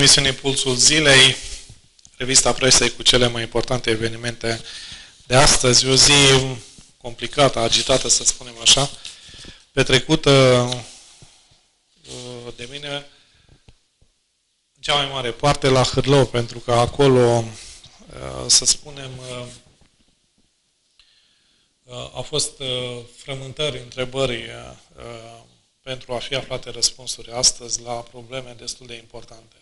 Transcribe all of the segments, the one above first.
emisiunii Pulsul Zilei, revista presei cu cele mai importante evenimente de astăzi. O zi complicată, agitată, să spunem așa, petrecută uh, de mine în cea mai mare parte la Hârlău, pentru că acolo, uh, să spunem, uh, au fost frământări, întrebări pentru a fi aflate răspunsuri astăzi la probleme destul de importante.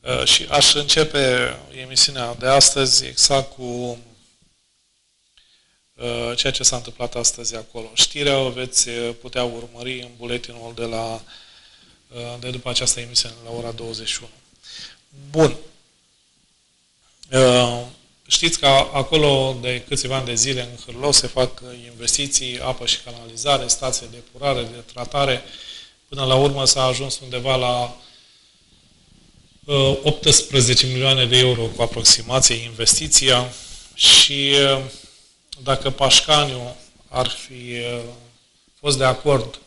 Uh, și aș începe emisiunea de astăzi exact cu uh, ceea ce s-a întâmplat astăzi acolo. Știrea o veți putea urmări în buletinul de, la, uh, de după această emisiune, la ora 21. Bun. Știți că acolo de câțiva ani de zile în Hârlău se fac investiții, apă și canalizare, stație de purare, de tratare. Până la urmă s-a ajuns undeva la 18 uh, milioane de euro cu aproximație investiția și uh, dacă Pașcaniu ar fi uh, fost de acord,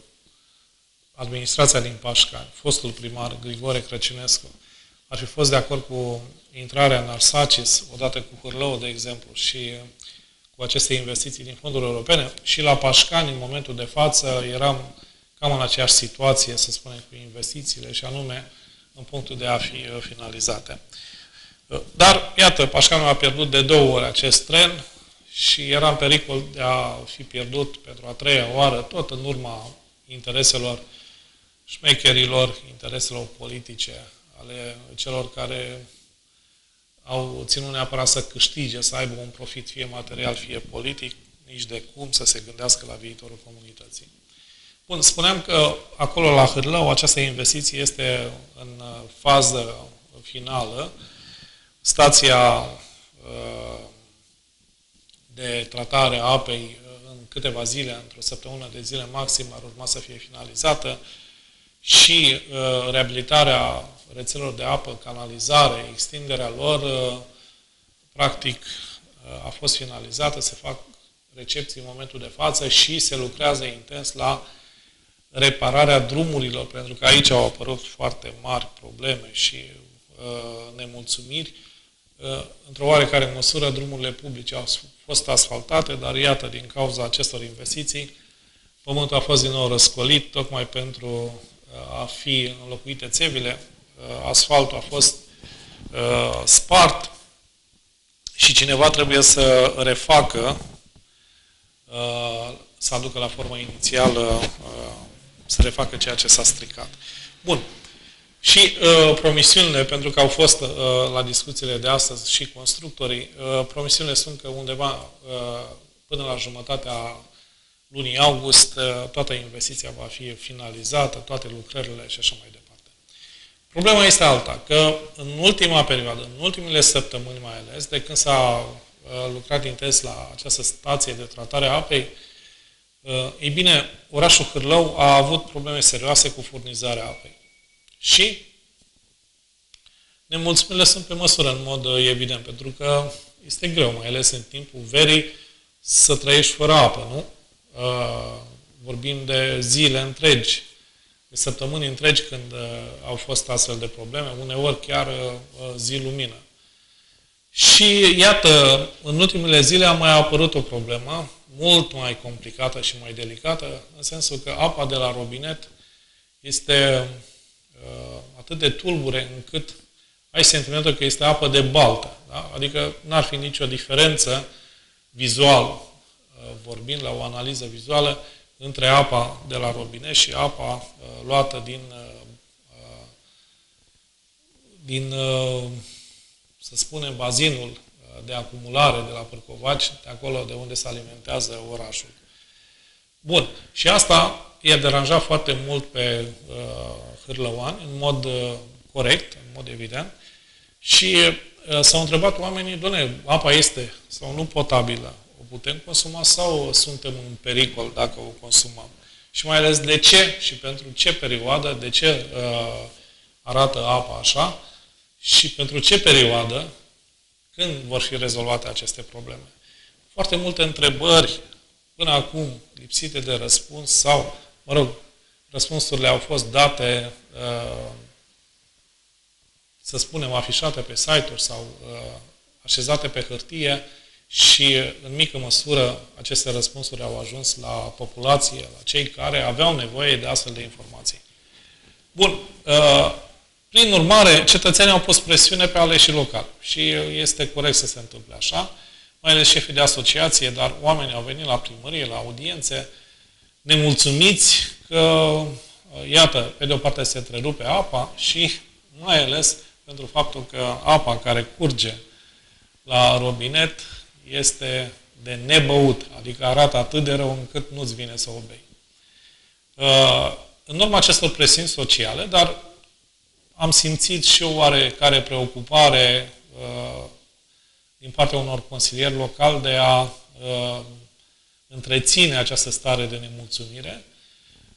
administrația din Pașcani, fostul primar Grigore Crăcinescu, ar fi fost de acord cu intrarea în Arsacis, odată cu Hârlău, de exemplu, și cu aceste investiții din fonduri europene, și la Pașcani, în momentul de față, eram cam în aceeași situație, să spunem, cu investițiile, și anume în punctul de a fi uh, finalizate. Uh, dar, iată, Pașcanul a pierdut de două ori acest tren și era în pericol de a fi pierdut pentru a treia oară, tot în urma intereselor șmecherilor, intereselor politice ale celor care au ținut neapărat să câștige, să aibă un profit fie material, fie politic, nici de cum să se gândească la viitorul comunității. Bun, spuneam că acolo la Hârlău această investiție este în uh, fază finală. Stația uh, de tratare a apei uh, în câteva zile, într-o săptămână de zile maxim, ar urma să fie finalizată și reabilitarea rețelelor de apă, canalizare, extinderea lor, practic a fost finalizată, se fac recepții în momentul de față și se lucrează intens la repararea drumurilor, pentru că aici au apărut foarte mari probleme și uh, nemulțumiri. Uh, într-o oarecare măsură, drumurile publice au fost asfaltate, dar iată, din cauza acestor investiții, pământul a fost din nou răscolit, tocmai pentru uh, a fi înlocuite țevile, uh, asfaltul a fost uh, spart și cineva trebuie să refacă, uh, să aducă la formă inițială uh, să refacă ceea ce s-a stricat. Bun. Și uh, promisiunile, pentru că au fost uh, la discuțiile de astăzi și constructorii, uh, promisiunile sunt că undeva uh, până la jumătatea lunii august uh, toată investiția va fi finalizată, toate lucrările și așa mai departe. Problema este alta, că în ultima perioadă, în ultimele săptămâni mai ales, de când s-a uh, lucrat intens la această stație de tratare a apei, uh, Uh, ei bine, orașul Hârlău a avut probleme serioase cu furnizarea apei. Și nemulțumirile sunt pe măsură, în mod uh, evident, pentru că este greu, mai ales în timpul verii, să trăiești fără apă, nu? Uh, vorbim de zile întregi, de săptămâni întregi când au fost astfel de probleme, uneori chiar zi lumină. Și iată, în ultimele zile a mai apărut o problemă, mult mai complicată și mai delicată, în sensul că apa de la robinet este uh, atât de tulbure încât ai sentimentul că este apă de baltă. Da? Adică n-ar fi nicio diferență vizual, uh, vorbind la o analiză vizuală, între apa de la robinet și apa uh, luată din, uh, uh din uh, să spunem, bazinul de acumulare de la Pârcovaci, de acolo de unde se alimentează orașul. Bun. Și asta i-a deranjat foarte mult pe uh, hârlăoani, în mod uh, corect, în mod evident, și uh, s-au întrebat oamenii, doamne, apa este sau nu potabilă, o putem consuma sau suntem în pericol dacă o consumăm? Și mai ales de ce și pentru ce perioadă, de ce uh, arată apa așa și pentru ce perioadă când vor fi rezolvate aceste probleme? Foarte multe întrebări până acum lipsite de răspuns sau, mă rog, răspunsurile au fost date uh, să spunem, afișate pe site-uri sau uh, așezate pe hârtie și, în mică măsură, aceste răspunsuri au ajuns la populație, la cei care aveau nevoie de astfel de informații. Bun. Uh, prin urmare, cetățenii au pus presiune pe aleșii locali și este corect să se întâmple așa, mai ales șefii de asociație, dar oamenii au venit la primărie, la audiențe, nemulțumiți că, iată, pe de o parte se întrerupe apa și mai ales pentru faptul că apa care curge la robinet este de nebăut, adică arată atât de rău încât nu-ți vine să o bei. Uh, în urma acestor presiuni sociale, dar am simțit și o oarecare preocupare uh, din partea unor consilieri locali de a uh, întreține această stare de nemulțumire.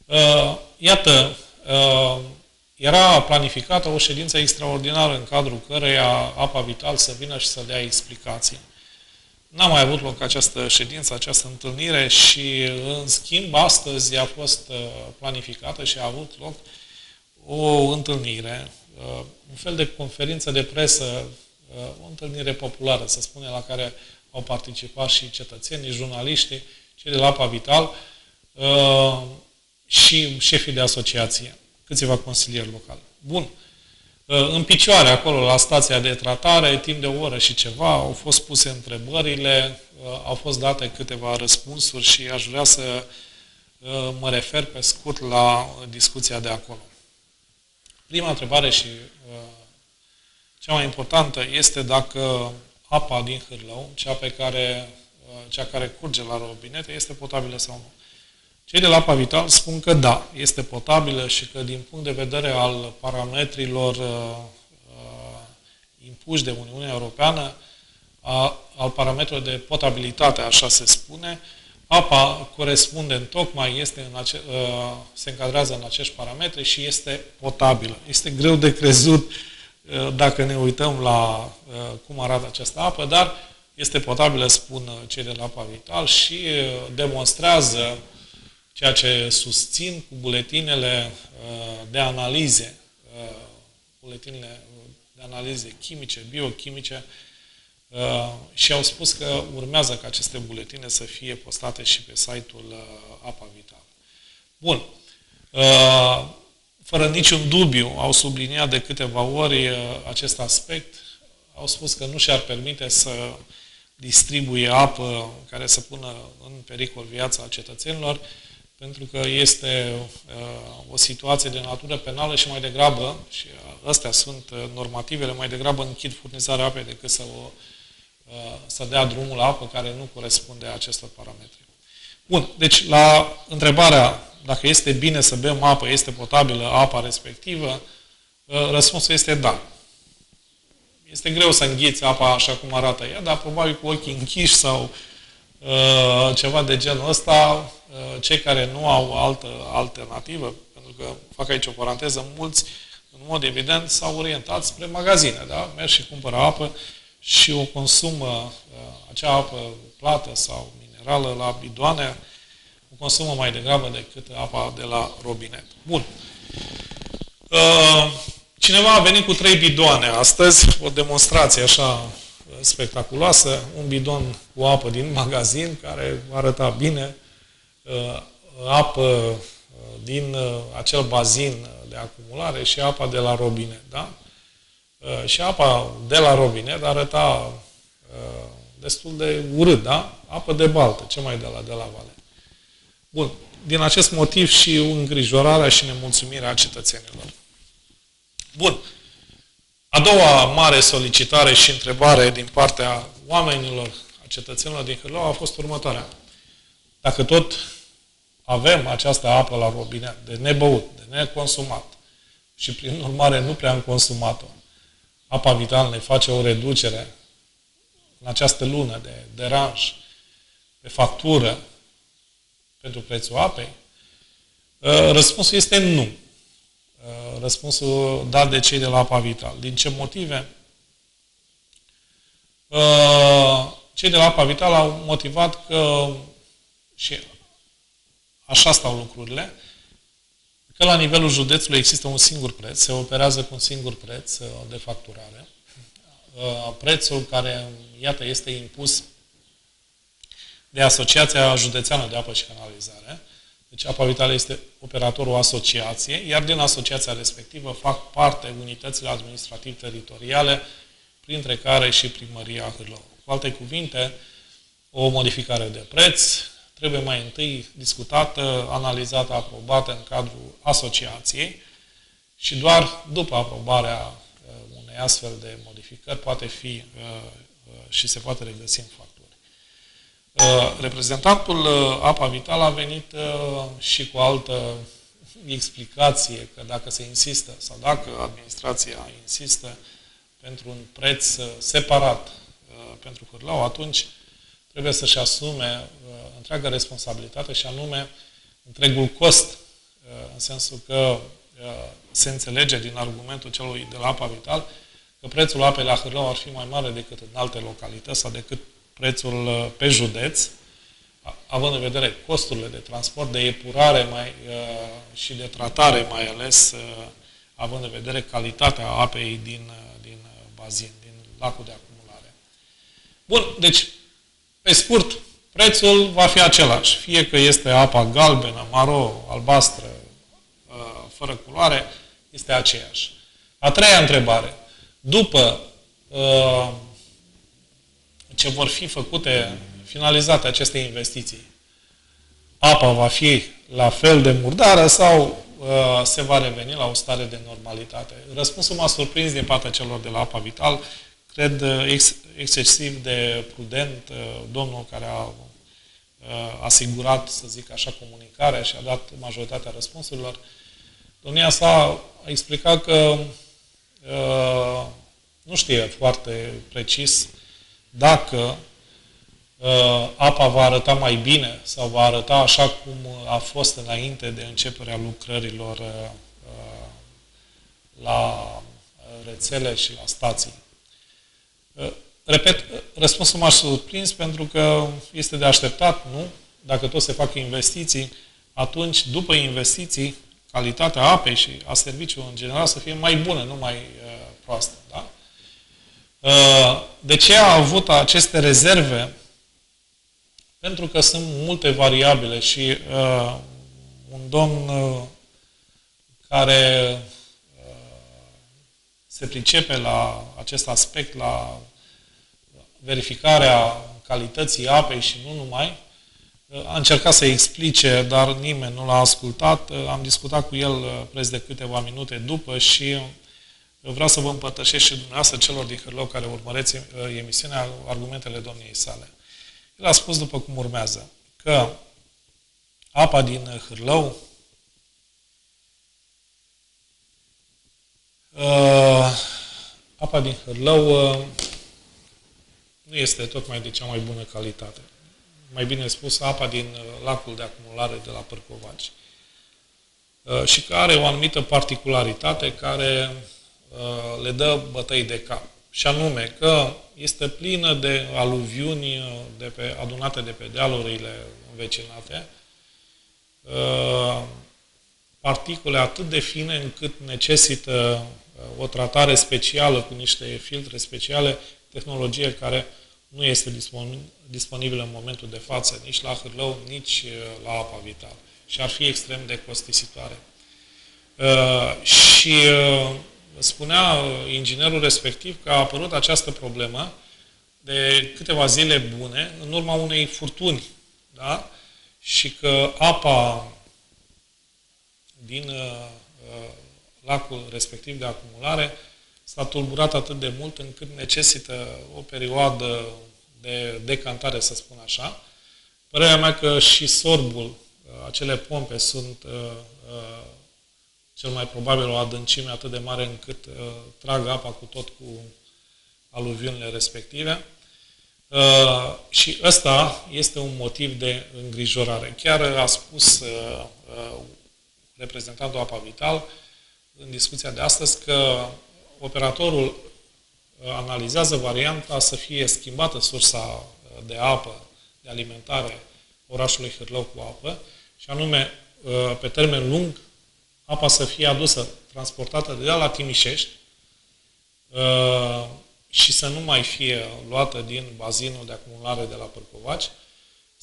Uh, iată, uh, era planificată o ședință extraordinară în cadrul căreia Apa Vital să vină și să dea explicații. N-a mai avut loc această ședință, această întâlnire și, în schimb, astăzi a fost uh, planificată și a avut loc o întâlnire, uh, un fel de conferință de presă, uh, o întâlnire populară, să spunem, la care au participat și cetățenii, jurnaliștii, cei de la APA Vital și șefii de asociație, câțiva consilieri locali. Bun. În picioare, acolo, la stația de tratare, timp de o oră și ceva, au fost puse întrebările, au fost date câteva răspunsuri și aș vrea să mă refer pe scurt la discuția de acolo. Prima întrebare și cea mai importantă este dacă apa din hârlău, cea, pe care, cea care curge la robinete, este potabilă sau nu. Cei de la Apa Vital spun că da, este potabilă și că din punct de vedere al parametrilor uh, uh, impuși de Uniunea Europeană, a, al parametrilor de potabilitate, așa se spune, apa corespunde în tocmai, este în ace, uh, se încadrează în acești parametri și este potabilă. Este greu de crezut uh, dacă ne uităm la uh, cum arată această apă, dar este potabilă, spun cei de la Apa Vital, și uh, demonstrează ceea ce susțin cu buletinele uh, de analize, uh, buletinele de analize chimice, biochimice, uh, și au spus că urmează ca aceste buletine să fie postate și pe site-ul Apa Vital. Bun. Fără niciun dubiu, au subliniat de câteva ori acest aspect, au spus că nu și-ar permite să distribuie apă care să pună în pericol viața cetățenilor, pentru că este uh, o situație de natură penală și mai degrabă, și uh, astea sunt uh, normativele, mai degrabă închid furnizarea apei decât să, o, uh, să dea drumul la apă care nu corespunde acestor parametri. Bun, deci la întrebarea dacă este bine să bem apă, este potabilă apa respectivă, uh, răspunsul este da. Este greu să înghiți apa așa cum arată ea, dar probabil cu ochii închiși sau uh, ceva de genul ăsta, Uh, cei care nu au altă alternativă, pentru că fac aici o paranteză, mulți, în mod evident, s-au orientat spre magazine, da? Merg și cumpără apă și o consumă, uh, acea apă plată sau minerală la bidoane, o consumă mai degrabă decât apa de la robinet. Bun. Uh, cineva a venit cu trei bidoane astăzi, o demonstrație așa spectaculoasă, un bidon cu apă din magazin, care arăta bine, Uh, apă uh, din uh, acel bazin de acumulare și apa de la robinet. Da? Și apa de la robinet arăta destul de urât, da? Apă de baltă, ce mai de la, de la vale. Bun. Din acest motiv și îngrijorarea și nemulțumirea cetățenilor. Bun. A doua mare solicitare și întrebare din partea oamenilor, a cetățenilor din Hârlau a fost următoarea. Dacă tot avem această apă la robinet, de nebăut, de neconsumat, și prin urmare nu prea am consumat-o. Apa Vital ne face o reducere în această lună de deranj pe factură pentru prețul apei? Ă, răspunsul este nu. Ă, răspunsul dat de cei de la Apa Vital. Din ce motive? Ă, cei de la Apa Vital au motivat că și așa stau lucrurile, că la nivelul județului există un singur preț, se operează cu un singur preț de facturare. Prețul care, iată, este impus de Asociația Județeană de Apă și Canalizare. Deci Apa Vitală este operatorul asociației, iar din asociația respectivă fac parte unitățile administrativ-teritoriale, printre care și primăria Hârlău. Cu alte cuvinte, o modificare de preț trebuie mai întâi discutată, analizată, aprobată în cadrul asociației și doar după aprobarea uh, unei astfel de modificări poate fi uh, uh, și se poate regăsi în factură. Reprezentantul Apa Vital a venit și cu altă explicație că dacă se insistă sau dacă administrația insistă pentru un preț separat pentru Hârlau, atunci trebuie să-și asume întreaga responsabilitate și anume întregul cost, în sensul că se înțelege din argumentul celui de la Apa Vital că prețul apei la Hârlau ar fi mai mare decât în alte localități sau decât prețul uh, pe județ, având în vedere costurile de transport, de epurare mai, uh, și de tratare mai ales, uh, având în vedere calitatea apei din, din bazin, din lacul de acumulare. Bun, deci, pe scurt, prețul va fi același. Fie că este apa galbenă, maro, albastră, fără culoare, este aceeași. A treia întrebare. După uh, ce vor fi făcute, finalizate aceste investiții, apa va fi la fel de murdară sau uh, se va reveni la o stare de normalitate? Răspunsul m-a surprins din partea celor de la Apa Vital, cred uh, ex, excesiv de prudent, uh, domnul care a uh, asigurat, să zic așa, comunicarea și a dat majoritatea răspunsurilor. Domnia sa a explicat că uh, nu știe foarte precis dacă uh, apa va arăta mai bine sau va arăta așa cum a fost înainte de începerea lucrărilor uh, uh la rețele și la stații. Uh, repet, răspunsul m-a surprins pentru că este de așteptat, nu? Dacă tot se fac investiții, atunci, după investiții, calitatea apei și a serviciului în general să fie mai bună, nu mai uh, proastă. Da? Uh, de ce a avut aceste rezerve? Pentru că sunt multe variabile și uh, un domn uh, care uh, se pricepe la acest aspect, la verificarea calității apei și nu numai, uh, a încercat să explice, dar nimeni nu l-a ascultat. Uh, am discutat cu el preț de câteva minute după și eu vreau să vă împărtășesc și dumneavoastră celor din Hârlău care urmăreți uh, emisiunea argumentele domniei sale. El a spus după cum urmează, că apa din Hârlău uh, apa din Hârlău uh, nu este tocmai de cea mai bună calitate. Mai bine spus, apa din uh, lacul de acumulare de la Părcovaci. Uh, și care are o anumită particularitate care Uh, le dă bătăi de cap. Și anume că este plină de aluviuni uh, de pe, adunate de pe dealurile învecinate, uh, particule atât de fine încât necesită o tratare specială cu niște filtre speciale, tehnologie care nu este disponibilă în momentul de față nici la hârlău, nici la apa vitală. Și ar fi extrem de costisitoare. Și spunea uh, inginerul respectiv că a apărut această problemă de câteva zile bune în urma unei furtuni. Da? Și că apa din uh, uh, lacul respectiv de acumulare s-a tulburat atât de mult încât necesită o perioadă de decantare, să spun așa. Părerea mea că și sorbul, uh, acele pompe sunt uh, uh, cel mai probabil o adâncime atât de mare încât uh, trag apa cu tot cu aluviunile respective. Uh, și ăsta este un motiv de îngrijorare. Chiar a spus uh, uh, reprezentantul Apa Vital în discuția de astăzi că operatorul uh, analizează varianta să fie schimbată sursa uh, de apă, de alimentare orașului Hârlău cu apă, și anume, pe termen lung, apa să fie adusă, transportată de la Timișești uh, și să nu mai fie luată din bazinul de acumulare de la Pârcovaci,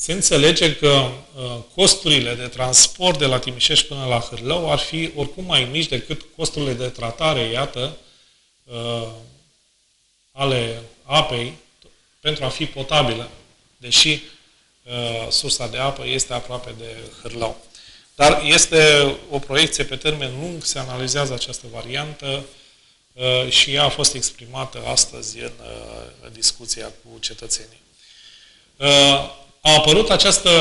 se înțelege că uh, costurile de transport de la Timișești până la Hârlău ar fi oricum mai mici decât costurile de tratare, iată, uh, ale apei pentru a fi potabilă, deși uh, sursa de apă este aproape de Hârlău. Dar este o proiecție pe termen lung, se analizează această variantă și ea a fost exprimată astăzi în discuția cu cetățenii. A apărut această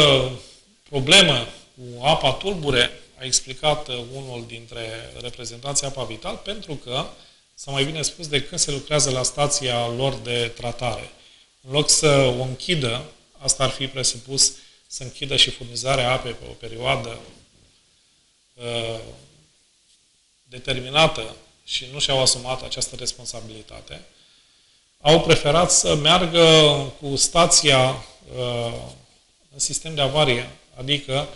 problemă cu apa tulbure, a explicat uh, unul dintre reprezentanții Apa Vital, pentru că, sau mai bine spus, de când se lucrează la stația lor de tratare. În loc să o închidă, asta ar fi presupus să închidă și furnizarea apei pe o perioadă uh, determinată și nu și-au asumat această responsabilitate, au preferat să meargă cu stația Uh, în sistem de avarie, adică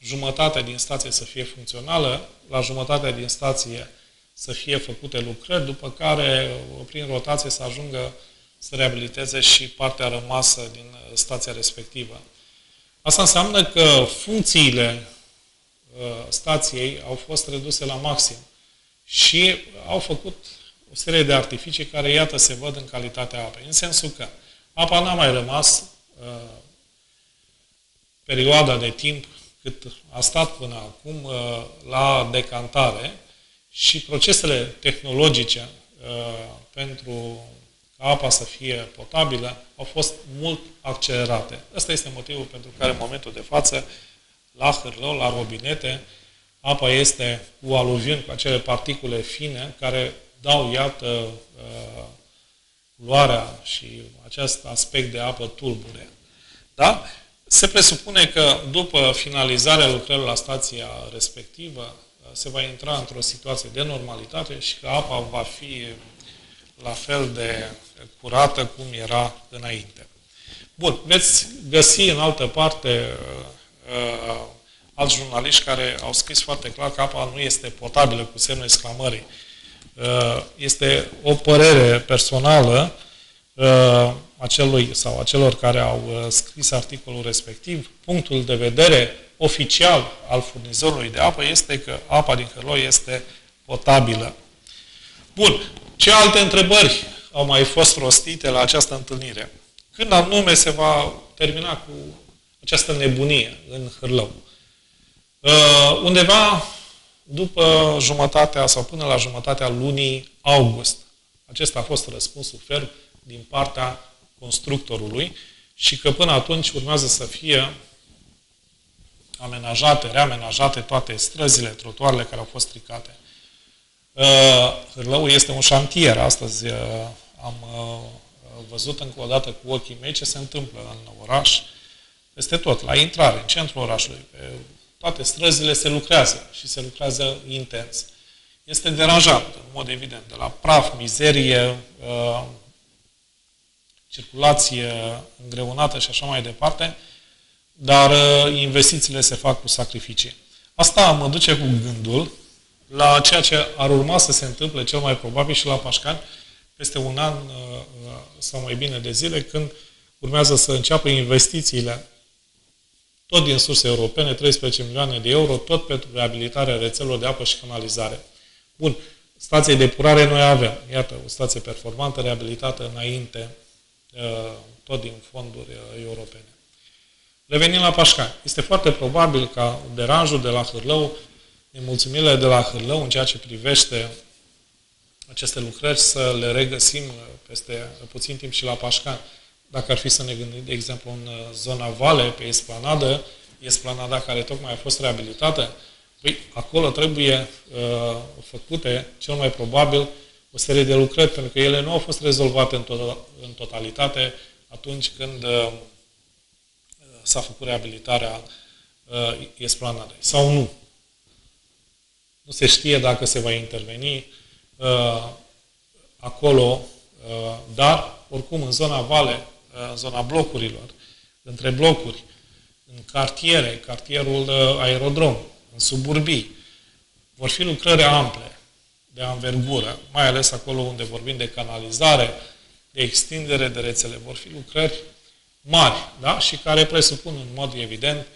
jumătatea din stație să fie funcțională, la jumătatea din stație să fie făcute lucrări, după care, prin rotație, să ajungă să reabiliteze și partea rămasă din stația respectivă. Asta înseamnă că funcțiile uh, stației au fost reduse la maxim și au făcut o serie de artificii care, iată, se văd în calitatea apei. În sensul că apa n-a mai rămas Uh, perioada de timp cât a stat până acum uh, la decantare și procesele tehnologice uh, pentru ca apa să fie potabilă au fost mult accelerate. Ăsta este motivul pentru care în momentul de față la hârlău, la robinete, apa este cu aluviuni, cu acele particule fine care dau, iată, culoarea și acest aspect de apă tulbure. Da? Se presupune că după finalizarea lucrărilor la stația respectivă se va intra într-o situație de normalitate și că apa va fi la fel de curată cum era înainte. Bun, veți găsi în altă parte uh, uh, alți jurnaliști care au scris foarte clar că apa nu este potabilă cu semnul exclamării. Uh, este o părere personală uh, acelui sau acelor care au uh, scris articolul respectiv, punctul de vedere oficial al furnizorului de apă este că apa din Hărloi este potabilă. Bun. Ce alte întrebări au mai fost rostite la această întâlnire? Când anume se va termina cu această nebunie în Hârlău? Uh, undeva după jumătatea sau până la jumătatea lunii august. Acesta a fost răspunsul ferm din partea constructorului și că până atunci urmează să fie amenajate, reamenajate toate străzile, trotuarele care au fost stricate. Uh, Hârlău este un șantier. Astăzi uh, am uh, văzut încă o dată cu ochii mei ce se întâmplă în oraș, peste tot, la intrare, în centrul orașului. Pe toate străzile se lucrează și se lucrează intens. Este deranjant, în mod evident, de la praf, mizerie, circulație îngreunată și așa mai departe, dar uh, investițiile se fac cu sacrificii. Asta mă duce cu gândul la ceea ce ar urma să se întâmple cel mai probabil și la Pașcani peste un an uh, uh, sau mai bine de zile, când urmează să înceapă investițiile tot din surse europene, 13 milioane de euro, tot pentru reabilitarea rețelelor de apă și canalizare. Bun, stație de purare noi avem. Iată, o stație performantă, reabilitată înainte Uh, tot din fonduri uh, europene. Revenim la Pașcani. Este foarte probabil ca deranjul de la Hârlău, nemulțumirile de la Hârlău în ceea ce privește aceste lucrări să le regăsim uh, peste puțin timp și la Pașcani. Dacă ar fi să ne gândim, de exemplu, în zona Vale, pe Esplanadă, Esplanada care tocmai a fost reabilitată, păi, acolo trebuie uh, făcute, cel mai probabil, o serie de lucrări, pentru că ele nu au fost rezolvate în, to- în totalitate atunci când uh, s-a făcut reabilitarea uh, esplanadei. Sau nu. Nu se știe dacă se va interveni uh, acolo, uh, dar, oricum, în zona vale, uh, în zona blocurilor, între blocuri, în cartiere, cartierul uh, aerodrom, în suburbii, Vor fi lucrări ample, de anvergură, mai ales acolo unde vorbim de canalizare, de extindere de rețele. Vor fi lucrări mari, da? Și care presupun în mod evident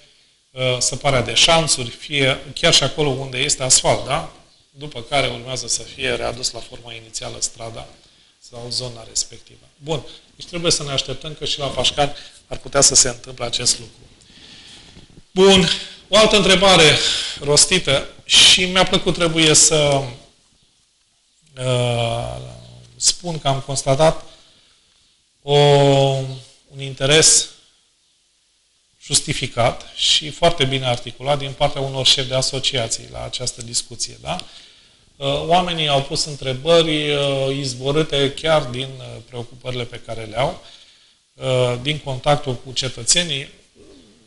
uh, săparea de șanțuri, fie chiar și acolo unde este asfalt, da? După care urmează să fie readus la forma inițială strada sau zona respectivă. Bun. Deci trebuie să ne așteptăm că și la Pașcani ar putea să se întâmple acest lucru. Bun. O altă întrebare rostită și mi-a plăcut, trebuie să uh, spun că am constatat o, un interes justificat și foarte bine articulat din partea unor șefi de asociații la această discuție. Da? Uh, oamenii au pus întrebări uh, izvorâte chiar din uh, preocupările pe care le au, din contactul cu cetățenii.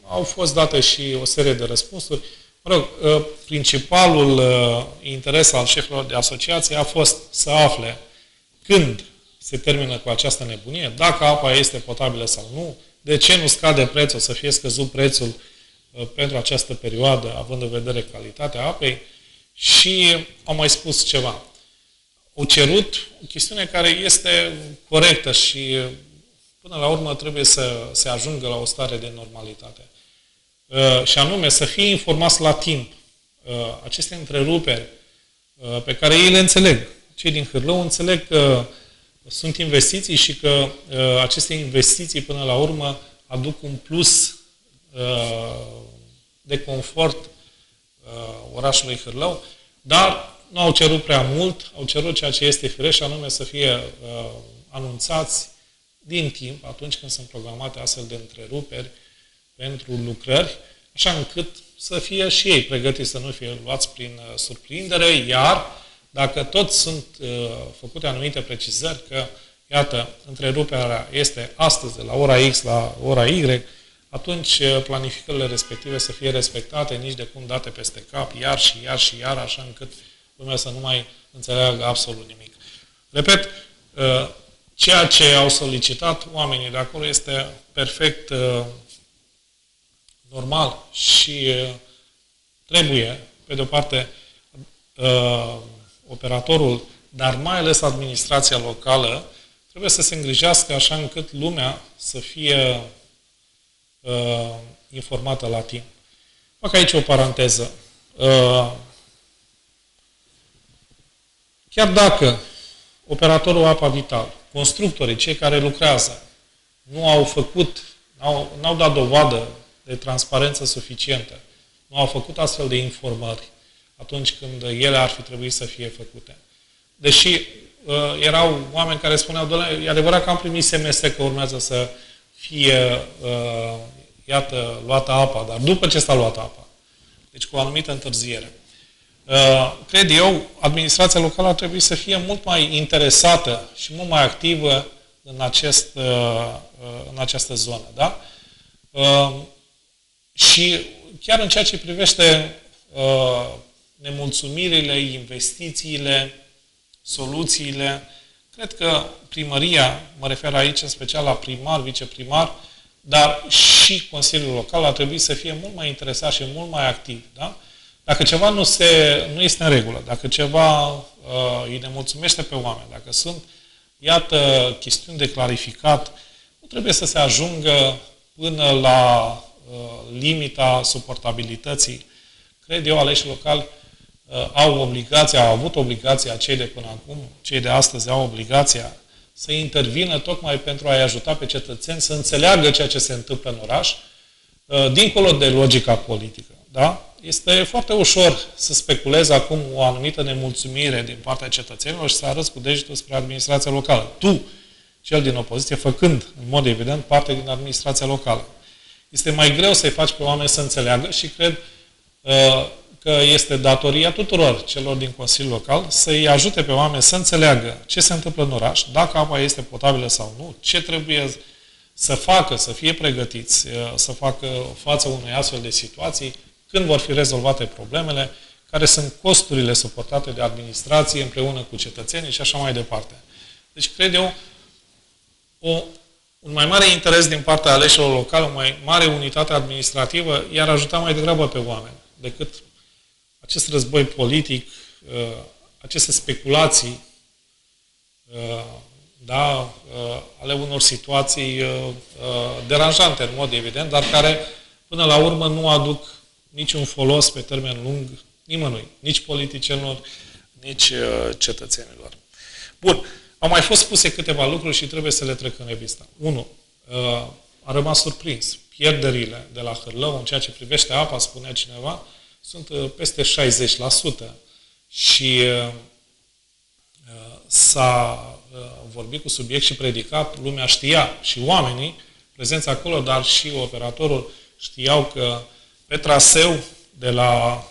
Au fost date și o serie de răspunsuri. Mă rog, principalul interes al șefilor de asociație a fost să afle când se termină cu această nebunie, dacă apa este potabilă sau nu, de ce nu scade prețul, să fie scăzut prețul pentru această perioadă, având în vedere calitatea apei, și au mai spus ceva. Au cerut o chestiune care este corectă și până la urmă trebuie să se ajungă la o stare de normalitate. Uh, și anume să fie informați la timp uh, aceste întreruperi uh, pe care ei le înțeleg. Cei din Hârlău înțeleg că sunt investiții și că aceste investiții până la urmă aduc un plus de confort uh, orașului Hârlău, dar nu au cerut prea mult, au cerut ceea ce este firesc, anume să fie uh, anunțați din timp, atunci când sunt programate astfel de întreruperi pentru lucrări, așa încât să fie și ei pregătiți să nu fie luați prin uh, surprindere, iar dacă tot sunt uh, făcute anumite precizări că, iată, întreruperea este astăzi de la ora X la ora Y, atunci uh, planificările respective să fie respectate, nici de cum date peste cap, iar și iar și iar, așa încât lumea să nu mai înțeleagă absolut nimic. Repet, uh, ceea ce au solicitat oamenii de acolo este perfect uh, normal și trebuie, pe de o parte, operatorul, dar mai ales administrația locală, trebuie să se îngrijească așa încât lumea să fie uh, informată la timp. Fac aici o paranteză. Uh, chiar dacă operatorul Apa Vital, constructorii, cei care lucrează, nu au făcut, n-au, n-au dat dovadă de transparență suficientă, nu au făcut astfel de informări atunci când ele ar fi trebuit să fie făcute. Deși uh, erau oameni care spuneau, e adevărat că am primit SMS că urmează să fie, uh, iată, luată apa, dar după ce s-a luat apa. Deci cu o anumită întârziere. Uh, cred eu, administrația locală ar trebui să fie mult mai interesată și mult mai activă în, acest, uh, uh în această zonă. Da? Uh, și chiar în ceea ce privește uh, nemulțumirile, investițiile, soluțiile, Cred că primăria, mă refer aici în special la primar, viceprimar, dar și Consiliul Local ar trebui să fie mult mai interesat și mult mai activ. Da? Dacă ceva nu, se, nu este în regulă, dacă ceva uh, îi nemulțumește pe oameni, dacă sunt, iată, chestiuni de clarificat, nu trebuie să se ajungă până la uh, limita suportabilității. Cred eu, aleși locali Uh, au obligația, au avut obligația cei de până acum, cei de astăzi au obligația să intervină tocmai pentru a-i ajuta pe cetățeni să înțeleagă ceea ce se întâmplă în oraș, uh, dincolo de logica politică. Da? Este foarte ușor să speculezi acum o anumită nemulțumire din partea cetățenilor și să arăți cu degetul spre administrația locală. Tu, cel din opoziție, făcând, în mod evident, parte din administrația locală. Este mai greu să-i faci pe oameni să înțeleagă și cred uh, că este datoria tuturor celor din Consiliul Local să-i ajute pe oameni să înțeleagă ce se întâmplă în oraș, dacă apa este potabilă sau nu, ce trebuie să facă, să fie pregătiți, uh, să facă față unei astfel de situații, când vor fi rezolvate problemele, care sunt costurile suportate de administrație împreună cu cetățenii și așa mai departe. Deci, cred eu, o, un mai mare interes din partea aleșilor locale, o mai mare unitate administrativă, i-ar ajuta mai degrabă pe oameni decât acest război politic, aceste speculații, da, ale unor situații deranjante în mod evident, dar care până la urmă nu aduc niciun folos pe termen lung nimănui, nici politicienilor, nici cetățenilor. Bun, au mai fost spuse câteva lucruri și trebuie să le trec în revistă. Unu, a rămas surprins. Pierderile de la Hârlău în ceea ce privește apa, spunea cineva, sunt uh, peste 60%. Și uh, uh, s-a vorbit cu subiect și predicat, lumea știa și oamenii prezenți acolo, dar și operatorul știau că pe traseu de la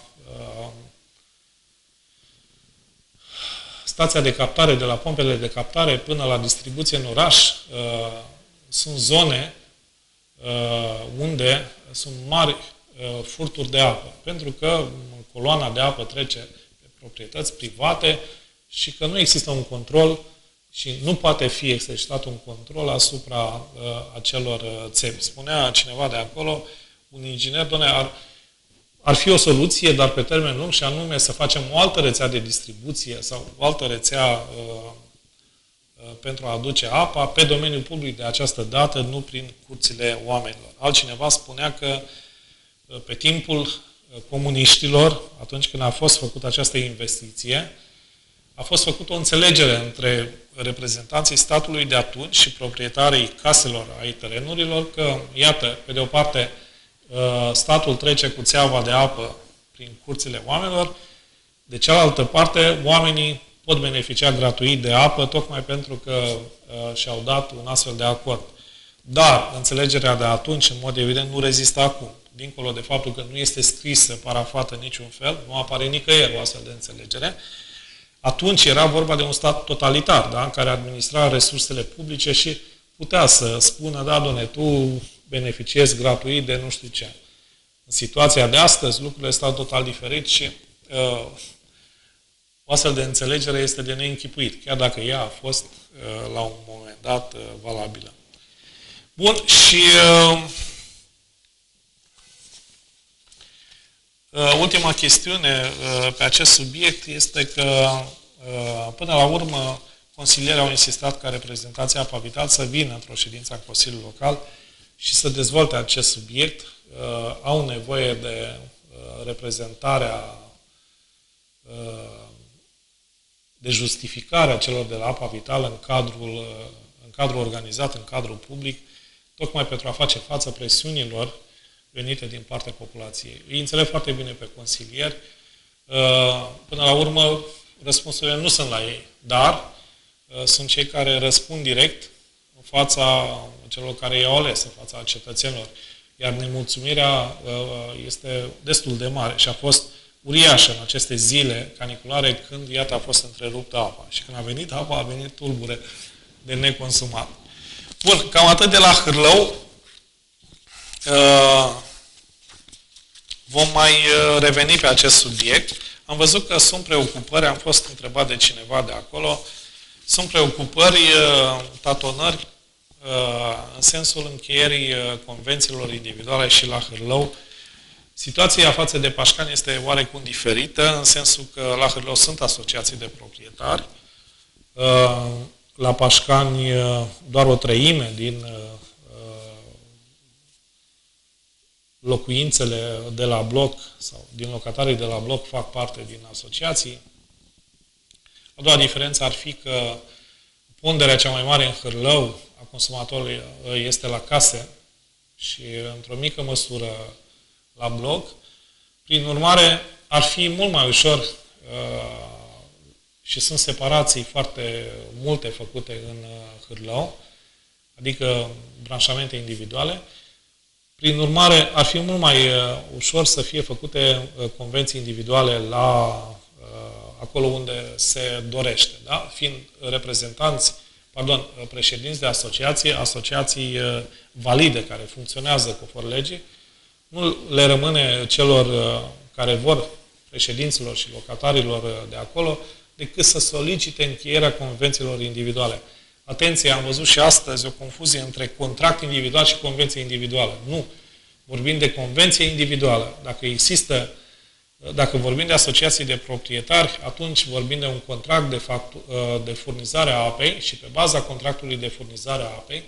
stația de captare, de la pompele de captare până la distribuție în oraș, sunt zone uh, unde sunt mari uh, furturi de apă, pentru că coloana de apă trece pe proprietăți private și că nu există un control și nu poate fi exercitat un control asupra uh, acelor uh, țevi. Spunea cineva de acolo, un inginer, doamne, ar, ar fi o soluție, dar pe termen lung, și anume să facem o altă rețea de distribuție sau o altă rețea uh, Uh, pentru a aduce apa pe domeniul public de această dată, nu prin curțile oamenilor. Altcineva spunea că uh, pe timpul uh, comuniștilor, atunci când a fost făcută această investiție, a fost făcută o înțelegere între reprezentanții statului de atunci și proprietarii caselor ai terenurilor, că, iată, pe de o parte, statul trece cu țeava de apă prin curțile oamenilor, de cealaltă parte, oamenii pot beneficia gratuit de apă, tocmai pentru că uh, și-au dat un astfel de acord. Dar înțelegerea de atunci, în mod evident, nu rezistă acum. Dincolo de faptul că nu este scrisă, parafată în niciun fel, nu apare nicăieri o astfel de înțelegere, atunci era vorba de un stat totalitar, da? în care administra resursele publice și putea să spună, da, doamne, tu beneficiezi gratuit de nu știu ce. În situația de astăzi, lucrurile stau total diferit și uh, o astfel de înțelegere este de neînchipuit, chiar dacă ea a fost uh, la un moment dat uh, valabilă. Bun, și uh, ultima chestiune pe acest subiect este că, până la urmă, consilierii au insistat ca reprezentația APA Vital să vină într-o ședință a Consiliului Local și să dezvolte acest subiect. Au nevoie de reprezentarea de justificare a celor de la apa vitală în cadrul, în cadrul organizat, în cadrul public, tocmai pentru a face față presiunilor venite din partea populației. Îi înțeleg foarte bine pe consilieri. Uh, până la urmă, răspunsurile nu sunt la ei, dar uh, sunt cei care răspund direct în fața celor care i-au ales, în fața cetățenilor. Iar nemulțumirea uh, este destul de mare și a fost uriașă în aceste zile caniculare când, iată, a fost întreruptă apa. Și când a venit apa, a venit tulbure de neconsumat. Bun, cam atât de la Hârlău. Uh, vom mai uh, reveni pe acest subiect. Am văzut că sunt preocupări, am fost întrebat de cineva de acolo, sunt preocupări, uh, tatonări, în sensul încheierii convențiilor individuale și la Hârlău, Situația față de Pașcani este oarecum diferită, în sensul că la Hârlău sunt asociații de proprietari. Uh, la Pașcani uh, doar o treime din uh, locuințele de la bloc sau din locatarii de la bloc fac parte din asociații. A doua diferență ar fi că ponderea cea mai mare în Hârlău a consumatorului este la case și într-o mică măsură la bloc. Prin urmare, ar fi mult mai ușor uh, și sunt separații foarte multe făcute în uh, hârlău, adică branșamente individuale. Prin urmare, ar fi mult mai uh, ușor să fie făcute uh, convenții individuale la uh, acolo unde se dorește, da? fiind reprezentanți, pardon, președinți de asociație, asociații uh, valide care funcționează conform legii, nu le rămâne celor uh, care vor, președinților și locatarilor uh, de acolo, decât să solicite încheierea convențiilor individuale. Atenție, am văzut și astăzi o confuzie între contract individual și convenție individuală. Nu. Vorbim de convenție individuală. Dacă există Dacă vorbim de asociații de proprietari, atunci vorbim de un contract de, factu- de furnizare a apei și pe baza contractului de furnizare a apei,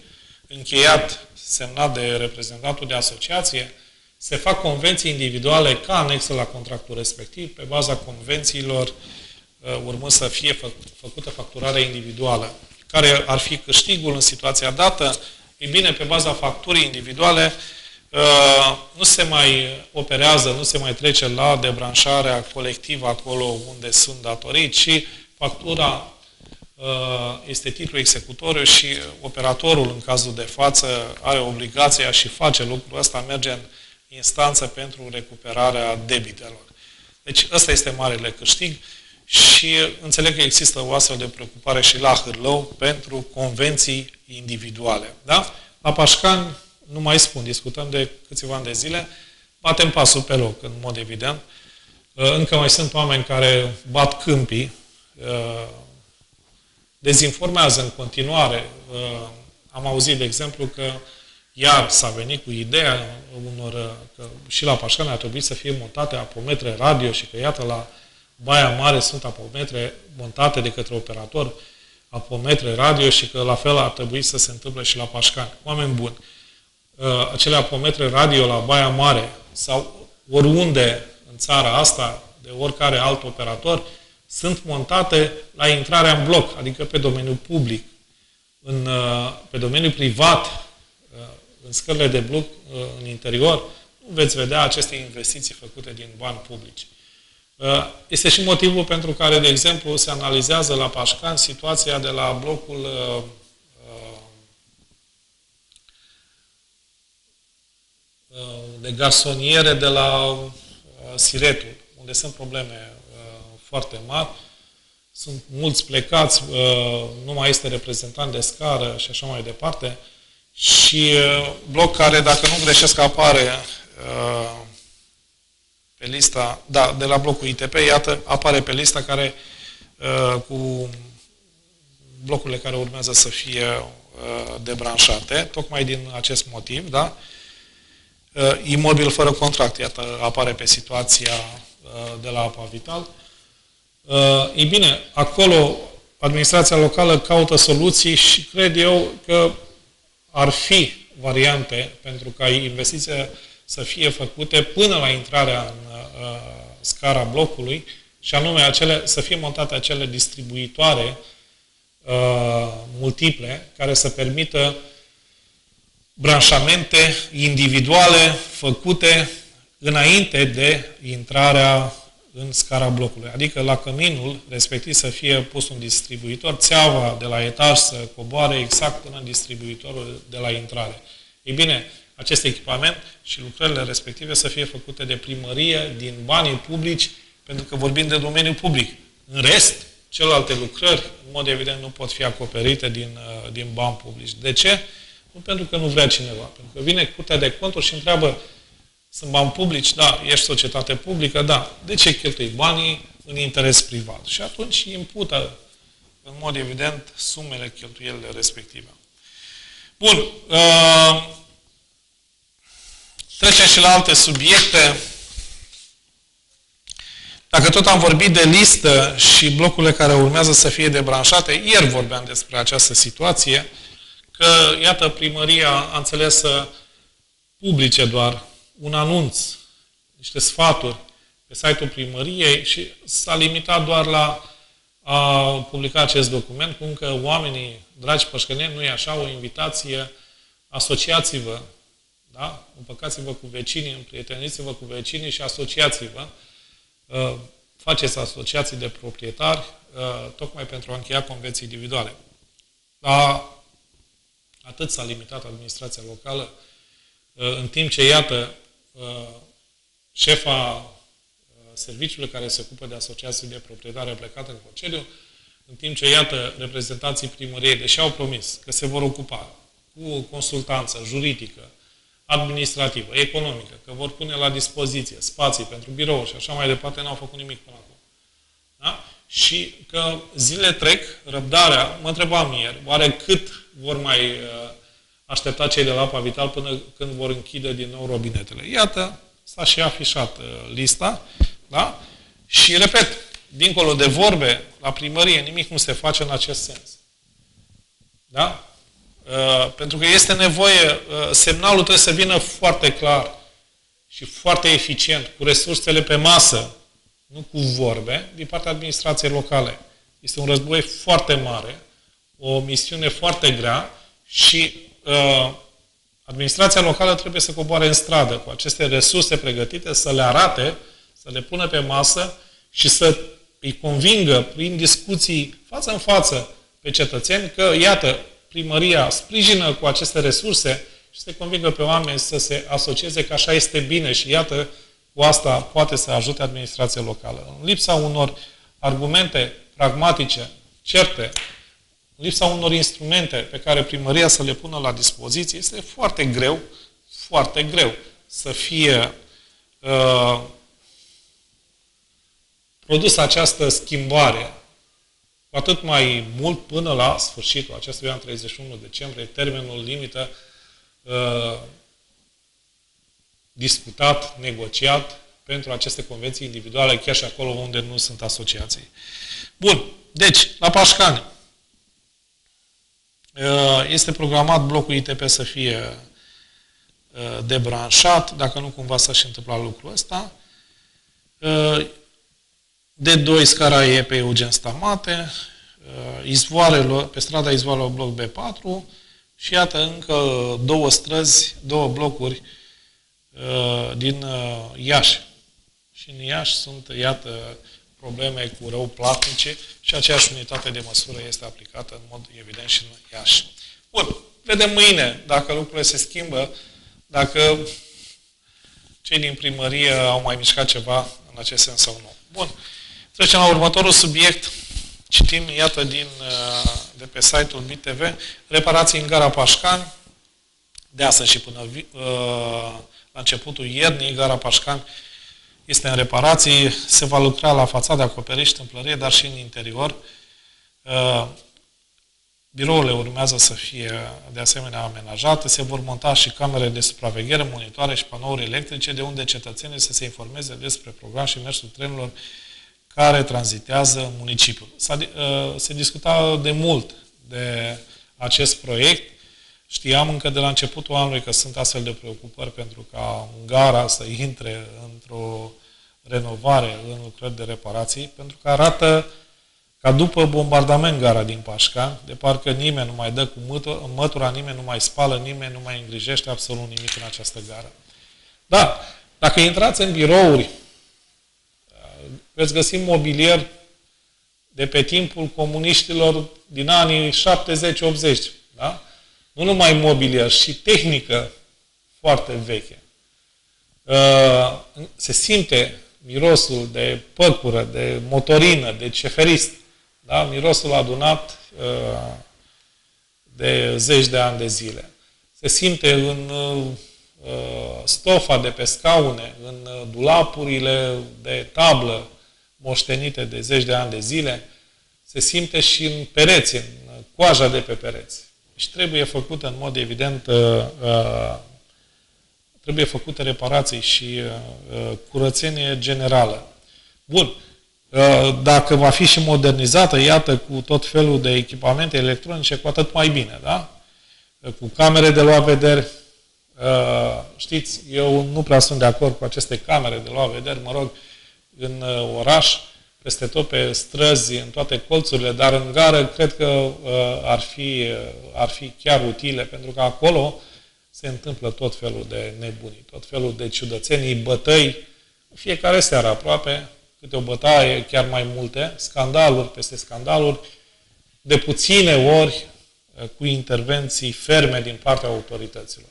încheiat, semnat de reprezentantul de asociație, se fac convenții individuale ca anexă la contractul respectiv, pe baza convențiilor uh, urmând să fie fă, făcută facturarea individuală. Care ar fi câștigul în situația dată? Ei bine, pe baza facturii individuale, uh, nu se mai operează, nu se mai trece la debranșarea colectivă acolo unde sunt datoriți, ci factura uh, este titlul executoriu și operatorul, în cazul de față, are obligația și face lucrul ăsta, merge în instanță pentru recuperarea debitelor. Deci ăsta este marele câștig și înțeleg că există o astfel de preocupare și la Hârlău pentru convenții individuale. Da? La Pașcan, nu mai spun, discutăm de câțiva ani de zile, batem pasul pe loc, în mod evident. Încă mai sunt oameni care bat câmpii, dezinformează în continuare. Am auzit, de exemplu, că iar s-a venit cu ideea unor, că și la Pașcan ar trebui să fie montate apometre radio și că iată la Baia Mare sunt apometre montate de către operator apometre radio și că la fel ar trebui să se întâmple și la Pașcan. Oameni buni, ă, acele apometre radio la Baia Mare sau oriunde în țara asta, de oricare alt operator, sunt montate la intrarea în bloc, adică pe domeniul public. În, ă, pe domeniul privat, în scările de bloc uh, în interior, nu veți vedea aceste investiții făcute din bani publici. Uh, este și motivul pentru care, de exemplu, se analizează la Pașcan situația de la blocul uh, de garsoniere de la Siretul, unde sunt probleme foarte mari. Sunt mulți plecați, nu mai este reprezentant de scară și așa mai departe și uh, bloc care, dacă nu greșesc, apare uh, pe lista, da, de la blocul ITP, iată, apare pe lista care uh, cu blocurile care urmează să fie debranșate, tocmai din acest motiv, da? Imobil fără contract, iată, apare pe situația de la Apa Vital. Ei bine, acolo administrația locală caută soluții și cred eu că ar fi variante pentru ca investiția să fie făcute până la intrarea în uh, scara blocului și anume acele, să fie montate acele distribuitoare uh, multiple care să permită branșamente individuale făcute înainte de intrarea în scara blocului. Adică la căminul respectiv să fie pus un distribuitor, țeava de la etaj să coboare exact până în distribuitorul de la intrare. Ei bine, acest echipament și lucrările respective să fie făcute de primărie, din banii publici, pentru că vorbim de domeniul public. În rest, celelalte lucrări, în mod evident, nu pot fi acoperite din, uh, din bani publici. De ce? Nu pentru că nu vrea cineva, pentru că vine Curtea de Conturi și întreabă sunt bani publici? Da. Ești societate publică? Da. De ce cheltui banii în interes privat? Și atunci impută, în mod evident, sumele, cheltuielile respective. Bun. Uh, trecem și la alte subiecte. Dacă tot am vorbit de listă și blocurile care urmează să fie debranșate, ieri vorbeam despre această situație, că, iată, primăria a înțeles să publice doar un anunț, niște sfaturi pe site-ul primăriei și s-a limitat doar la a publica acest document, cum că oamenii, dragi pășcăneni, nu e așa, o invitație, asociați-vă, da? Împăcați-vă cu vecinii, împrieteniți-vă cu vecinii și asociați-vă. Uh, faceți asociații de proprietari, uh, tocmai pentru a încheia convenții individuale. La atât s-a limitat administrația locală, uh, în timp ce, iată, Uh, șefa uh, serviciului care se ocupă de asociații de proprietare a plecat în concediu, în timp ce, iată, reprezentanții primăriei, deși au promis că se vor ocupa cu consultanță juridică, administrativă, economică, că vor pune la dispoziție spații pentru birouri și așa mai departe, n-au făcut nimic până acum. Da? Și că zile trec, răbdarea, mă întrebam ieri, oare cât vor mai uh, aștepta cei de la Apa Vital până când vor închide din nou robinetele. Iată, s-a și afișat uh, lista. Da? Și, repet, dincolo de vorbe, la primărie, nimic nu se face în acest sens. Da? Uh, pentru că este nevoie, uh, semnalul trebuie să vină foarte clar și foarte eficient, cu resursele pe masă, nu cu vorbe, din partea administrației locale. Este un război foarte mare, o misiune foarte grea și uh, administrația locală trebuie să coboare în stradă cu aceste resurse pregătite, să le arate, să le pună pe masă și să îi convingă prin discuții față în față pe cetățeni că, iată, primăria sprijină cu aceste resurse și să convingă pe oameni să se asocieze că așa este bine și iată, cu asta poate să ajute administrația locală. În lipsa unor argumente pragmatice, certe, în lipsa unor instrumente pe care primăria să le pună la dispoziție, este foarte greu, foarte greu să fie uh, produsă această schimbare cu atât mai mult până la sfârșitul acestui an 31 decembrie, termenul limită uh, discutat, negociat pentru aceste convenții individuale, chiar și acolo unde nu sunt asociații. Bun. Deci, la Pașcani, uh, este programat blocul ITP să fie uh, debranșat, dacă nu cumva s-a și întâmplat lucrul ăsta. Uh, de 2 scara e pe Eugen Stamate, izvoarele, pe strada Izvoarelor bloc B4 și iată încă două străzi, două blocuri din Iași. Și în Iași sunt, iată, probleme cu rău platnice și aceeași unitate de măsură este aplicată în mod evident și în Iași. Bun, vedem mâine dacă lucrurile se schimbă, dacă cei din primărie au mai mișcat ceva în acest sens sau nu. Bun, trecem la următorul subiect. Citim, iată, din, uh, de pe site-ul BTV, reparații în gara Pașcani, de astăzi și până uh, la începutul iernii, gara Pașcani este în reparații, se va lucra la fațada, acoperiș, tâmplărie, dar și în interior. Uh, birourile urmează să fie de asemenea amenajate, se vor monta și camere de supraveghere, monitoare și panouri electrice, de unde cetățenii să se informeze despre program și mersul trenurilor care tranzitează în municipiul. Uh, se discuta de mult de acest proiect, Știam încă de la începutul anului că sunt astfel de preocupări pentru ca gara să intre într-o renovare în lucrări de reparații, pentru că arată ca după bombardament gara din Pașcan, de parcă nimeni nu mai dă cu mătura, nimeni nu mai spală, nimeni nu mai îngrijește absolut nimic în această gară. Da, dacă intrați în birouri, veți găsi mobilier de pe timpul comuniștilor din anii 70-80, da? Nu numai mobilier, și tehnică foarte veche. Uh, se simte mirosul de păcură, de motorină, de ceferist. Da? Mirosul adunat uh, de zeci de ani de zile. Se simte în uh, stofa de pe scaune, în dulapurile de tablă moștenite de zeci de ani de zile. Se simte și în pereți, în coaja de pe pereți. Și trebuie făcută în mod evident, uh, uh, trebuie făcute reparații și uh, curățenie generală. Bun. Dacă va fi și modernizată, iată, cu tot felul de echipamente electronice, cu atât mai bine, da? Cu camere de luat vederi. Știți, eu nu prea sunt de acord cu aceste camere de luat vederi, mă rog, în oraș, peste tot pe străzi, în toate colțurile, dar în gară cred că uh, ar, fi, uh, ar fi chiar utile, pentru că acolo se întâmplă tot felul de nebunii, tot felul de ciudățenii, bătăi, fiecare seară aproape, câte o bătaie, chiar mai multe, scandaluri peste scandaluri, de puține ori uh, cu intervenții ferme din partea autorităților.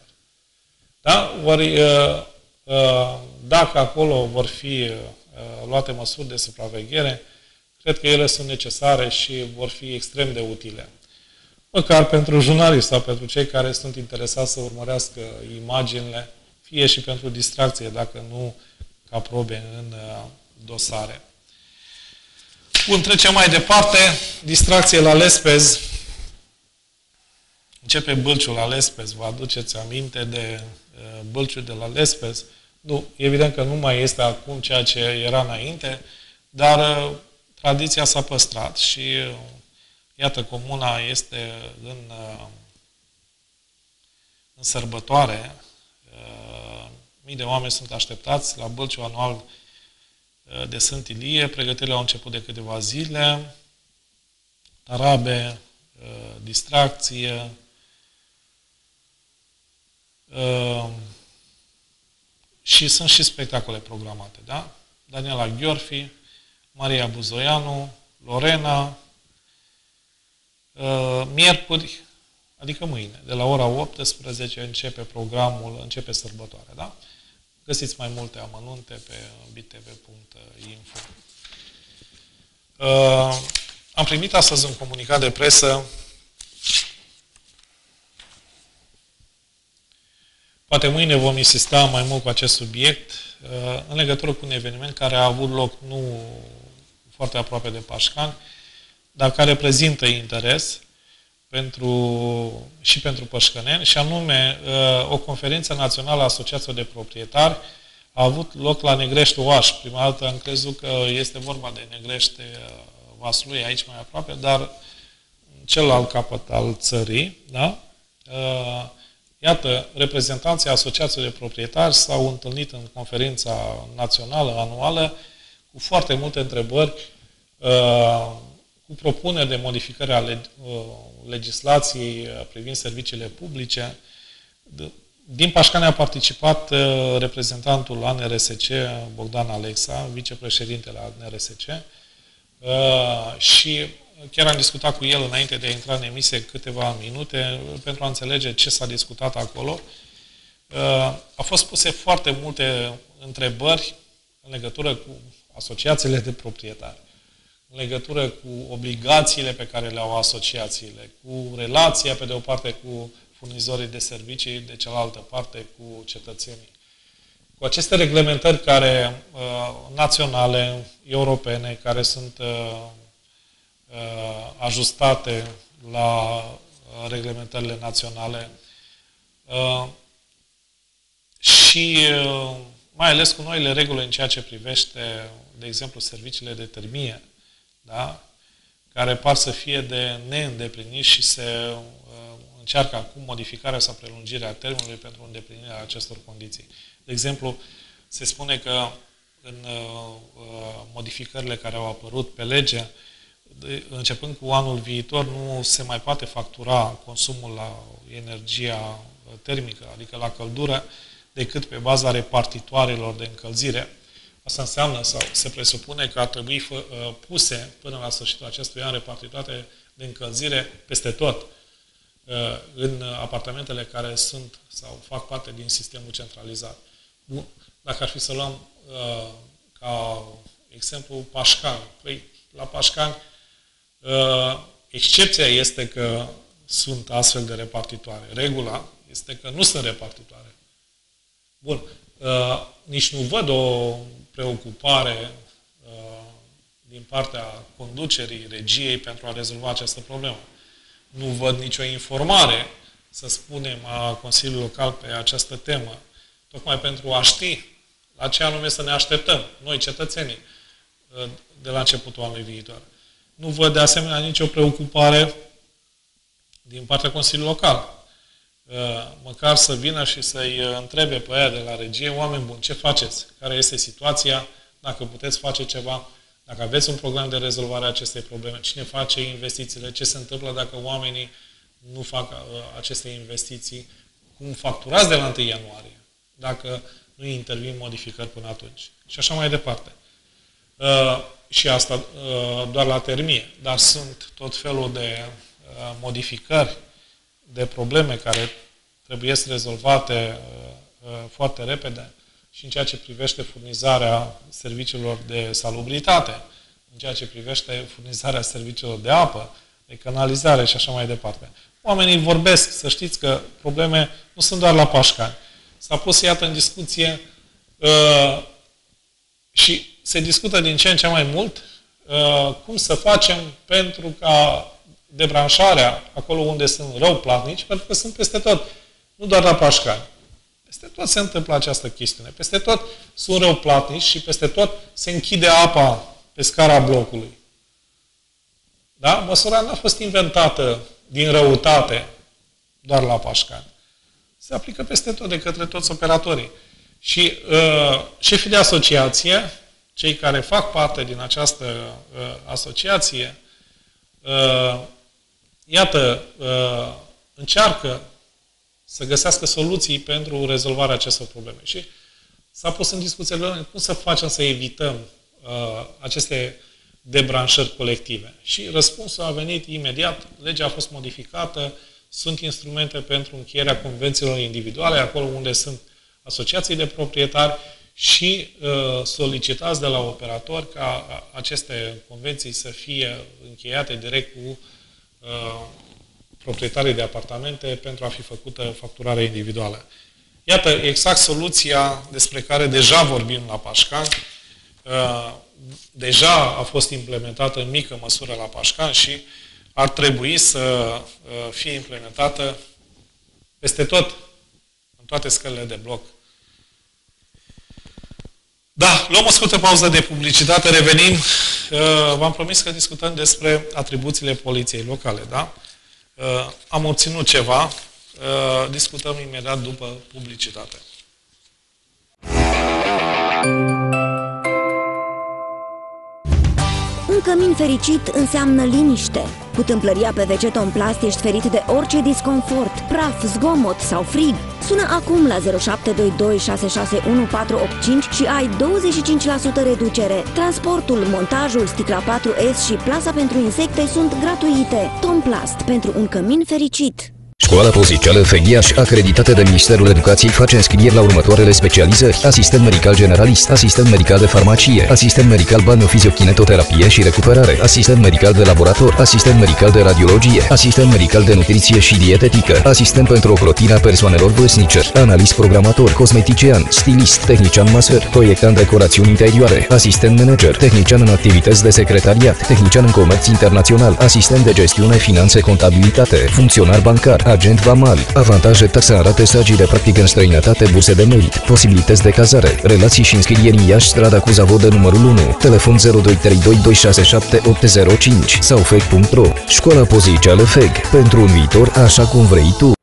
Da? Ori, uh, uh, dacă acolo vor fi Uh, luate măsuri de supraveghere, cred că ele sunt necesare și vor fi extrem de utile. Măcar pentru jurnaliști sau pentru cei care sunt interesați să urmărească imaginile, fie și pentru distracție, dacă nu ca probe în uh, dosare. Bun, trecem mai departe. Distracție la Lespez. Începe bălciul la Lespez. Vă aduceți aminte de uh, bălciul de la Lespez, Nu, evident că nu mai este acum ceea ce era înainte, dar uh, tradiția s-a păstrat și uh, iată, comuna este în, uh, în sărbătoare. Mii de oameni sunt așteptați la bălciul anual de Sfânt Ilie. Pregătirile au început de câteva zile. Tarabe, distracție, și sunt și spectacole programate, da? Daniela Gheorfi, Maria Buzoianu, Lorena, uh, miercuri, adică mâine, de la ora 18 începe programul, începe sărbătoarea, da? Găsiți mai multe amănunte pe bitv.info. Uh, am primit astăzi un comunicat de presă Poate mâine vom insista mai mult cu acest subiect uh, în legătură cu un eveniment care a avut loc nu foarte aproape de Pașcan, dar care prezintă interes pentru, și pentru pășcăneni, și anume uh, o conferință națională a Asociației de Proprietari a avut loc la Negrește Oaș. Prima dată am crezut că este vorba de Negrește uh, Vaslui, aici mai aproape, dar celălalt capăt al țării, da? Iată, reprezentanții Asociației de Proprietari s-au întâlnit în conferința națională anuală cu foarte multe întrebări, uh, cu propuneri de modificare a uh, legislației uh, privind serviciile publice. Din Pașcane a participat reprezentantul ANRSC, Bogdan Alexa, vicepreședintele ANRSC, și chiar am discutat cu el înainte de a intra în emisie câteva minute pentru a înțelege ce s-a discutat acolo. Uh, au fost puse foarte multe întrebări în legătură cu asociațiile de proprietari, în legătură cu obligațiile pe care le au asociațiile, cu relația, pe de o parte, cu furnizorii de servicii, de cealaltă parte, cu cetățenii. Cu aceste reglementări care uh, naționale, europene, care sunt uh, Uh, ajustate la uh, reglementările naționale uh, și mai ales cu noile reguli în ceea ce privește, de exemplu, serviciile de termie, da? care par să fie de neîndeplinit și se încearcă acum modificarea sau prelungirea termenului pentru îndeplinirea acestor condiții. De exemplu, se spune că în modificările care au apărut pe lege, de, începând cu anul viitor, nu se mai poate factura consumul la energia termică, adică la căldură, decât pe baza repartitoarelor de încălzire. Asta înseamnă, sau se presupune că ar trebui fă, uh, puse până la sfârșitul acestui an repartitoare de încălzire peste tot uh, în apartamentele care sunt sau fac parte din sistemul centralizat. Dacă ar fi să luăm uh, ca exemplu Pașcan, păi la Pașcan Uh, excepția este că sunt astfel de repartitoare. Regula este că nu sunt repartitoare. Bun. Uh, nici nu văd o preocupare uh, din partea conducerii regiei pentru a rezolva această problemă. Nu văd nicio informare, să spunem, a Consiliului Local pe această temă, tocmai pentru a ști la ce anume să ne așteptăm, noi cetățenii, de la începutul anului viitor. Nu văd de asemenea nicio preocupare din partea Consiliului Local. Uh, măcar să vină și să-i uh, întrebe pe aia de la regie, oameni buni, ce faceți? Care este situația? Dacă puteți face ceva, dacă aveți un program de rezolvare a acestei probleme, cine face investițiile, ce se întâmplă dacă oamenii nu fac uh, aceste investiții, cum facturați de la 1 ianuarie, dacă nu intervin modificări până atunci. Și așa mai departe și asta uh, doar la termie, dar sunt tot felul de uh, modificări, de probleme care trebuie să rezolvate uh, foarte repede și în ceea ce privește furnizarea serviciilor de salubritate, în ceea ce privește furnizarea serviciilor de apă, de canalizare și așa mai departe. Oamenii vorbesc, să știți că probleme nu sunt doar la Pașcani. S-a pus, iată, în discuție uh, și se discută din ce în ce mai mult uh, cum să facem pentru ca debranșarea, acolo unde sunt rău platnici, pentru că sunt peste tot, nu doar la Pașcani, Peste tot se întâmplă această chestiune. Peste tot sunt răuplatnici și peste tot se închide apa pe scara blocului. Da? Măsura nu a fost inventată din răutate doar la Pașcani. Se aplică peste tot de către toți operatorii. Și uh, șefii de asociație, cei care fac parte din această uh, asociație, uh, iată, uh, încearcă să găsească soluții pentru rezolvarea acestor probleme. Și s-a pus în discuție cum să facem să evităm uh, aceste debranșări colective. Și răspunsul a venit imediat, legea a fost modificată, sunt instrumente pentru încheierea convențiilor individuale, acolo unde sunt asociații de proprietari și uh, solicitați de la operatori ca aceste convenții să fie încheiate direct cu uh, proprietarii de apartamente pentru a fi făcută facturare individuală. Iată exact soluția despre care deja vorbim la Pașcan. Uh, deja a fost implementată în mică măsură la Pașcan și ar trebui să uh, fie implementată peste tot, în toate scălile de bloc. Da, luăm o scurtă pauză de publicitate, revenim. Uh, v-am promis că discutăm despre atribuțiile poliției locale, da? Uh, am obținut ceva, uh, discutăm imediat după publicitate. Un cămin fericit înseamnă liniște. Cu tâmplăria pe WC Tomplast ești ferit de orice disconfort, praf, zgomot sau frig. Sună acum la 0722 661 și ai 25% reducere. Transportul, montajul, sticla 4S și plasa pentru insecte sunt gratuite. Tomplast pentru un cămin fericit. Școala Poziceală Feghiaș, acreditată de Ministerul Educației, face înscrieri la următoarele specializări. Asistent medical generalist, asistent medical de farmacie, asistent medical banio-fiziokinetoterapie și recuperare, asistent medical de laborator, asistent medical de radiologie, asistent medical de nutriție și dietetică, asistent pentru ocrotirea persoanelor vârstnice, analist programator, cosmetician, stilist, tehnician maser, proiectant decorațiuni interioare, asistent manager, tehnician în activități de secretariat, tehnician în comerț internațional, asistent de gestiune, finanțe, contabilitate, funcționar bancar, agent vamal, avantaje taxa în rate, stagii de practică în străinătate, burse de merit, posibilități de cazare, relații și înscrieri în Iași, strada cu Zavodă numărul 1, telefon 0232 267 805 sau fec.ro. Școala pozițială FEG, pentru un viitor așa cum vrei tu.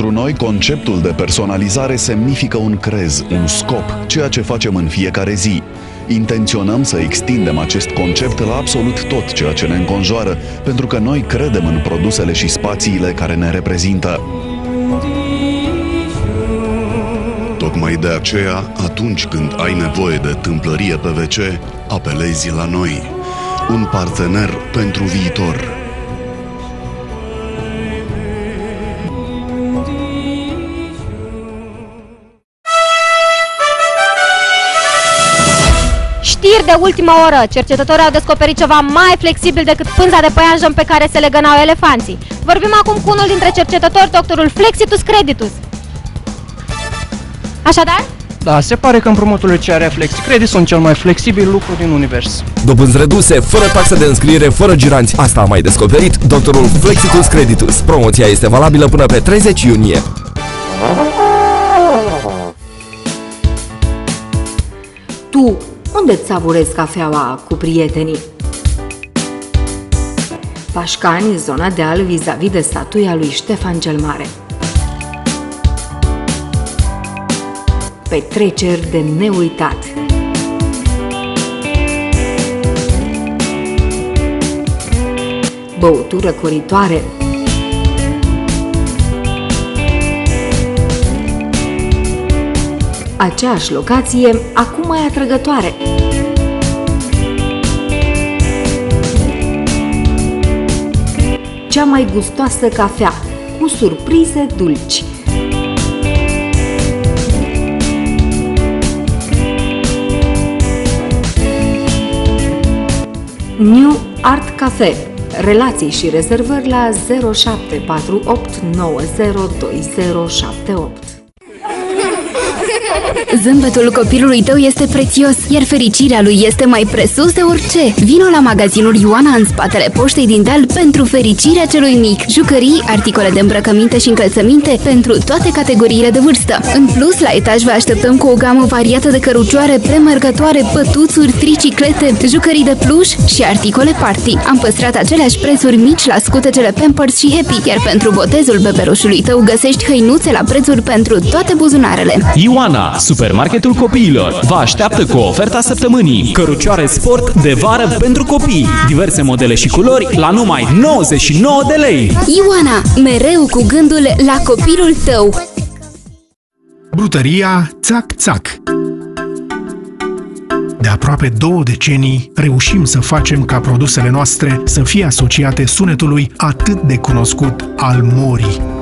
Pentru noi, conceptul de personalizare semnifică un crez, un scop, ceea ce facem în fiecare zi. Intenționăm să extindem acest concept la absolut tot ceea ce ne înconjoară, pentru că noi credem în produsele și spațiile care ne reprezintă. Tocmai de aceea, atunci când ai nevoie de tâmplărie pe WC, apelezi la noi. Un partener pentru viitor. Știri de ultima oră. Cercetătorii au descoperit ceva mai flexibil decât pânza de păianjen pe care se legănau elefanții. Vorbim acum cu unul dintre cercetători, doctorul Flexitus Creditus. Așadar? Da, se pare că împrumuturile CR FlexiCredit sunt cel mai flexibil lucru din univers. Dobânzi reduse, fără taxe de înscriere, fără giranți. Asta a mai descoperit doctorul Flexitus Creditus. Promoția este valabilă până pe 30 iunie. Tu unde-ți savurezi cafeaua cu prietenii? Pașcani, zona de al vis-a-vis de statuia lui Ștefan cel Mare. Petreceri de neuitat. Băutură coritoare, aceeași locație, acum mai cea mai gustoasă cafea, cu surprize dulci. New Art Cafe Relații și rezervări la 0748 902078 Zâmbetul copilului tău este prețios, iar fericirea lui este mai presus de orice. Vino la magazinul Ioana în spatele poștei din Deal pentru fericirea celui mic. Jucării, articole de îmbrăcăminte și încălțăminte pentru toate categoriile de vârstă. În plus, la etaj vă așteptăm cu o gamă variată de cărucioare premergătoare, pătuțuri, triciclete, jucării de pluș și articole party. Am păstrat aceleași prețuri mici la scutecele Pampers și Happy, iar pentru botezul bebelușului tău găsești hăinuțe la prețuri pentru toate buzunarele. Ioana, supermarketul copiilor, vă așteaptă cu oferta săptămânii. Cărucioare sport de vară pentru copii. Diverse modele și culori la numai 99 de lei. Ioana, mereu cu gândul la copilul tău. Brutăria Țac Țac de aproape două decenii reușim să facem ca produsele noastre să fie asociate sunetului atât de cunoscut al morii.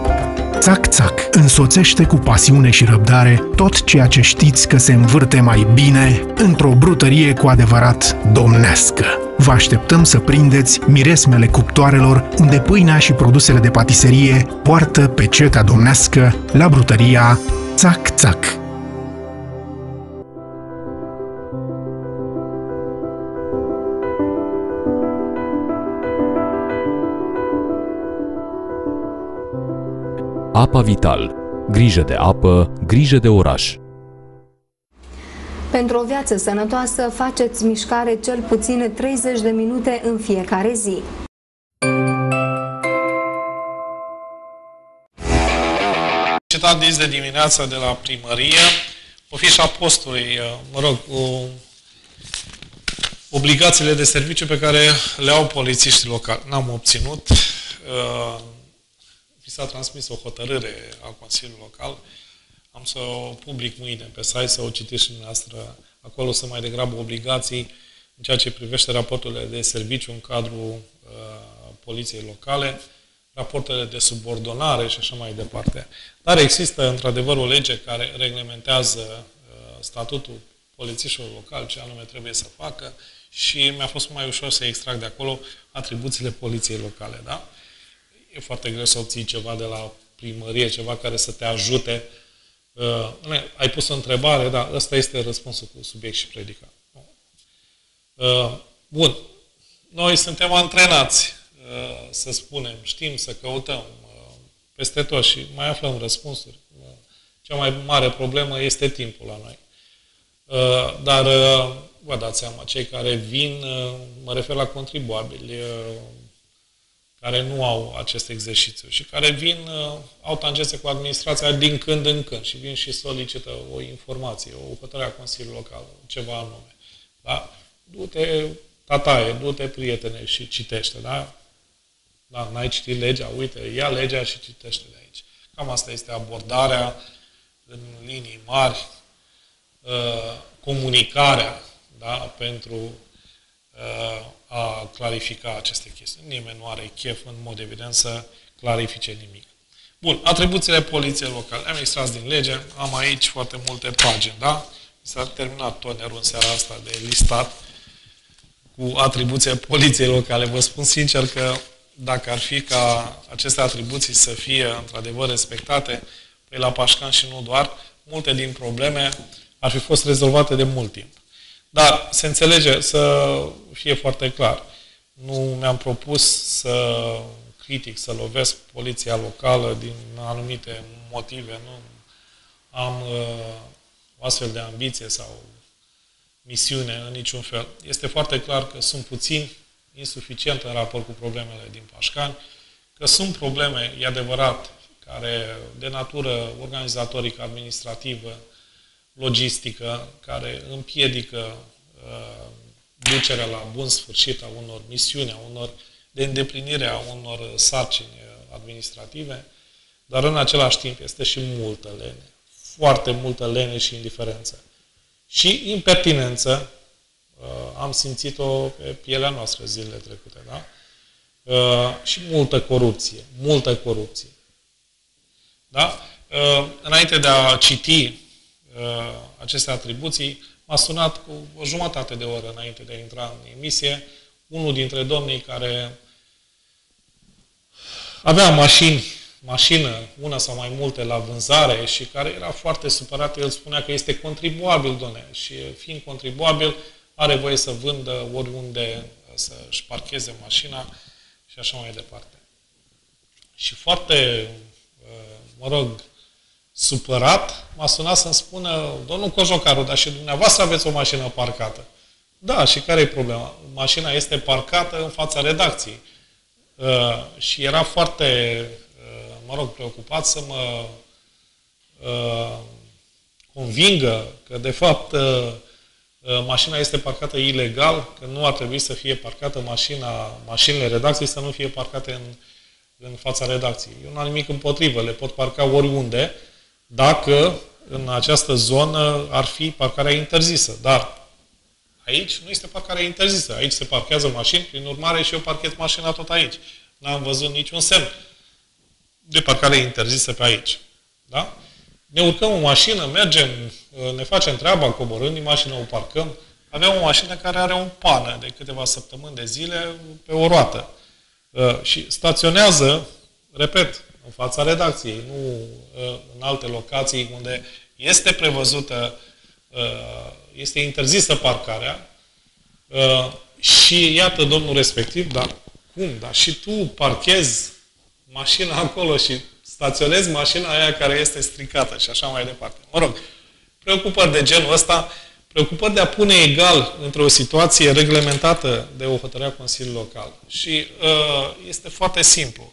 Țac Țac însoțește cu pasiune și răbdare tot ceea ce știți că se învârte mai bine într-o brutărie cu adevărat domnească. Vă așteptăm să prindeți miresmele cuptoarelor unde pâinea și produsele de patiserie poartă pe ceta domnească la brutăria Țac Țac. Apa Vital. Grijă de apă, grijă de oraș. Pentru o viață sănătoasă, faceți mișcare cel puțin 30 de minute în fiecare zi. Citat dis de dimineață de la primărie, o fișa postului, mă rog, cu obligațiile de serviciu pe care le au polițiștii locali. N-am obținut. Uh, mi s-a transmis o hotărâre a Consiliului Local. Am să o public mâine pe site, să o citiți și dumneavoastră. Acolo sunt mai degrabă obligații în ceea ce privește raporturile de serviciu în cadrul uh, poliției locale, raportele de subordonare și așa mai departe. Dar există într-adevăr o lege care reglementează uh, statutul polițiștilor locali, ce anume trebuie să facă și mi-a fost mai ușor să extrag de acolo atribuțiile poliției locale. Da? E foarte greu să obții ceva de la primărie, ceva care să te ajute. Uh, ai pus o întrebare, da, ăsta este răspunsul cu subiect și predicat. Uh, bun. Noi suntem antrenați uh, să spunem, știm să căutăm uh, peste tot și mai aflăm răspunsuri. Uh, cea mai mare problemă este timpul la noi. Uh, dar uh, vă dați seama, cei care vin, uh, mă refer la contribuabili, uh, care nu au acest exercițiu și care vin, uh, au tangențe cu administrația din când în când și vin și solicită o informație, o hotărâre a Consiliului Local, ceva anume. Da? Du-te, tataie, du-te, prietene, și citește, da? Da, n-ai citit legea, uite, ia legea și citește de aici. Cam asta este abordarea în linii mari, uh, comunicarea da, pentru uh, a clarifica aceste chestiuni. Nimeni nu are chef, în mod evident, să clarifice nimic. Bun, atribuțiile poliției locale. Am extras din lege, am aici foarte multe pagini, da? S-a terminat tonerul în seara asta de listat cu atribuțiile poliției locale. Vă spun sincer că dacă ar fi ca aceste atribuții să fie într-adevăr respectate, pe la Pașcan și nu doar, multe din probleme ar fi fost rezolvate de mult timp. Dar se înțelege să fie foarte clar. Nu mi-am propus să critic, să lovesc poliția locală din anumite motive. Nu am uh, o astfel de ambiție sau misiune în niciun fel. Este foarte clar că sunt puțini, insuficient în raport cu problemele din Pașcani, că sunt probleme, e adevărat, care de natură organizatorică, administrativă, logistică care împiedică uh, ducerea la bun sfârșit a unor misiuni, a unor, de îndeplinire a unor sarcini administrative, dar în același timp este și multă lene, foarte multă lene și indiferență. Și impertinență, uh, am simțit-o pe pielea noastră zilele trecute, da? uh, și multă corupție. Multă corupție. Da? Uh, înainte de a citi uh, aceste atribuții, m-a sunat cu o jumătate de oră înainte de a intra în emisie unul dintre domnii care avea mașini, mașină, una sau mai multe la vânzare și care era foarte supărat. El spunea că este contribuabil, doamne, și fiind contribuabil, are voie să vândă oriunde, să-și parcheze mașina și așa mai departe. Și foarte, mă rog, supărat, m-a sunat să-mi spună, domnul Cojocaru, dar și dumneavoastră aveți o mașină parcată. Da, și care e problema? Mașina este parcată în fața redacției. Uh, și era foarte, uh, mă rog, preocupat să mă uh, convingă că, de fapt, uh, uh, mașina este parcată ilegal, că nu ar trebui să fie parcată mașina, mașinile redacției să nu fie parcate în, în fața redacției. Eu nu am nimic împotrivă, le pot parca oriunde, dacă în această zonă ar fi parcarea interzisă. Dar aici nu este parcarea interzisă. Aici se parchează mașini, prin urmare și eu parchez mașina tot aici. N-am văzut niciun semn de parcare interzisă pe aici. Da? Ne urcăm o mașină, mergem, ne facem treaba, coborând din mașină, o parcăm. Avem o mașină care are o pană de câteva săptămâni de zile pe o roată. Uh, și staționează, repet, în fața redacției, nu uh, în alte locații unde este prevăzută, uh, este interzisă parcarea uh, și iată domnul respectiv, dar cum, dar și tu parchezi mașina acolo și staționezi mașina aia care este stricată și așa mai departe. Mă rog, preocupări de genul ăsta, preocupări de a pune egal într-o situație reglementată de o hotărâre a Consiliului Local. Și uh, este foarte simplu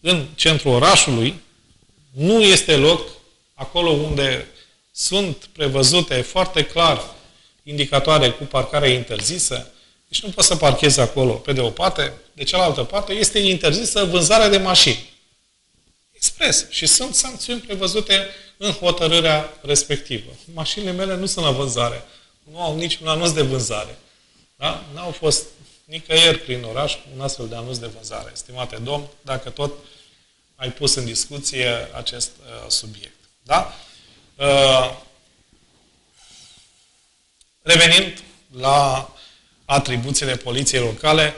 în centrul orașului, nu este loc acolo unde sunt prevăzute foarte clar indicatoare cu parcare interzisă, deci nu poți să parchezi acolo, pe de o parte, de cealaltă parte este interzisă vânzarea de mașini. Expres. Și sunt sancțiuni prevăzute în hotărârea respectivă. Mașinile mele nu sunt la vânzare. Nu au niciun anunț de vânzare. Da? N-au fost nicăieri prin oraș un astfel de anunț de vânzare. Stimate domn, dacă tot ai pus în discuție acest uh, subiect. Da? Uh, revenind la atribuțiile poliției locale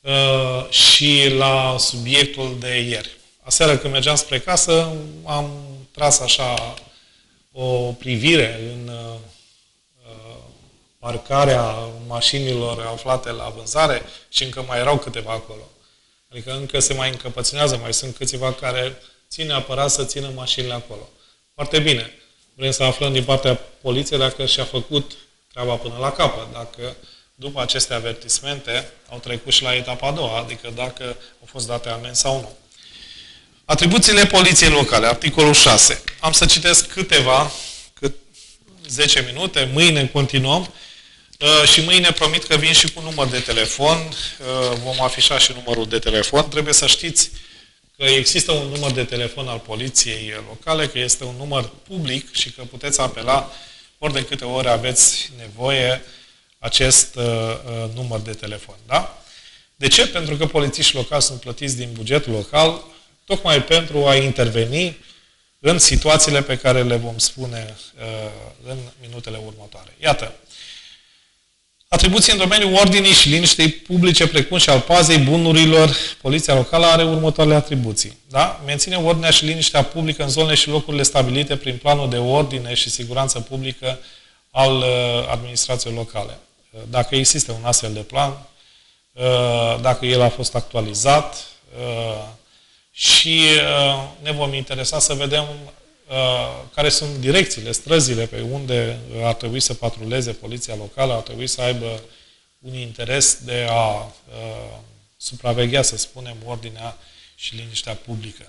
uh, și la subiectul de ieri. Aseară când mergeam spre casă, am tras așa o privire în uh, parcarea mașinilor aflate la vânzare și încă mai erau câteva acolo. Adică încă se mai încăpățânează, mai sunt câțiva care țin neapărat să țină mașinile acolo. Foarte bine. Vrem să aflăm din partea poliției dacă și-a făcut treaba până la capăt, dacă după aceste avertismente au trecut și la etapa a doua, adică dacă au fost date amenzi sau nu. Atribuțiile poliției locale, articolul 6. Am să citesc câteva, cât 10 minute, mâine continuăm. Uh, și mâine promit că vin și cu număr de telefon. Uh, vom afișa și numărul de telefon. Trebuie să știți că există un număr de telefon al poliției locale, că este un număr public și că puteți apela ori de câte ori aveți nevoie acest uh, uh, număr de telefon. Da? De ce? Pentru că polițiștii locali sunt plătiți din bugetul local, tocmai pentru a interveni în situațiile pe care le vom spune uh, în minutele următoare. Iată, Atribuții în domeniul ordinii și liniștei publice, precum și al pazei bunurilor, poliția locală are următoarele atribuții. Da? Menține ordinea și liniștea publică în zonele și locurile stabilite prin planul de ordine și siguranță publică al uh, administrației locale. Uh, dacă există un astfel de plan, uh, dacă el a fost actualizat și ne vom interesa să vedem Uh, care sunt direcțiile, străzile pe unde ar trebui să patruleze poliția locală, ar trebui să aibă un interes de a uh, supraveghea, să spunem, ordinea și liniștea publică.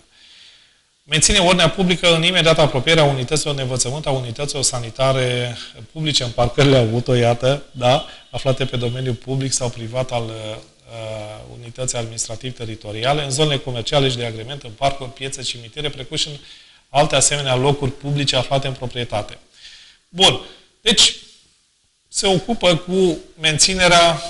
Menține ordinea publică în imediat apropierea unităților de învățământ, a unităților sanitare publice în parcările auto, iată, da, aflate pe domeniul public sau privat al uh, unității administrativ-teritoriale, în zonele comerciale și de agrement, în parcuri, piețe, cimitire, precum și în alte asemenea locuri publice aflate în proprietate. Bun. Deci, se ocupă cu menținerea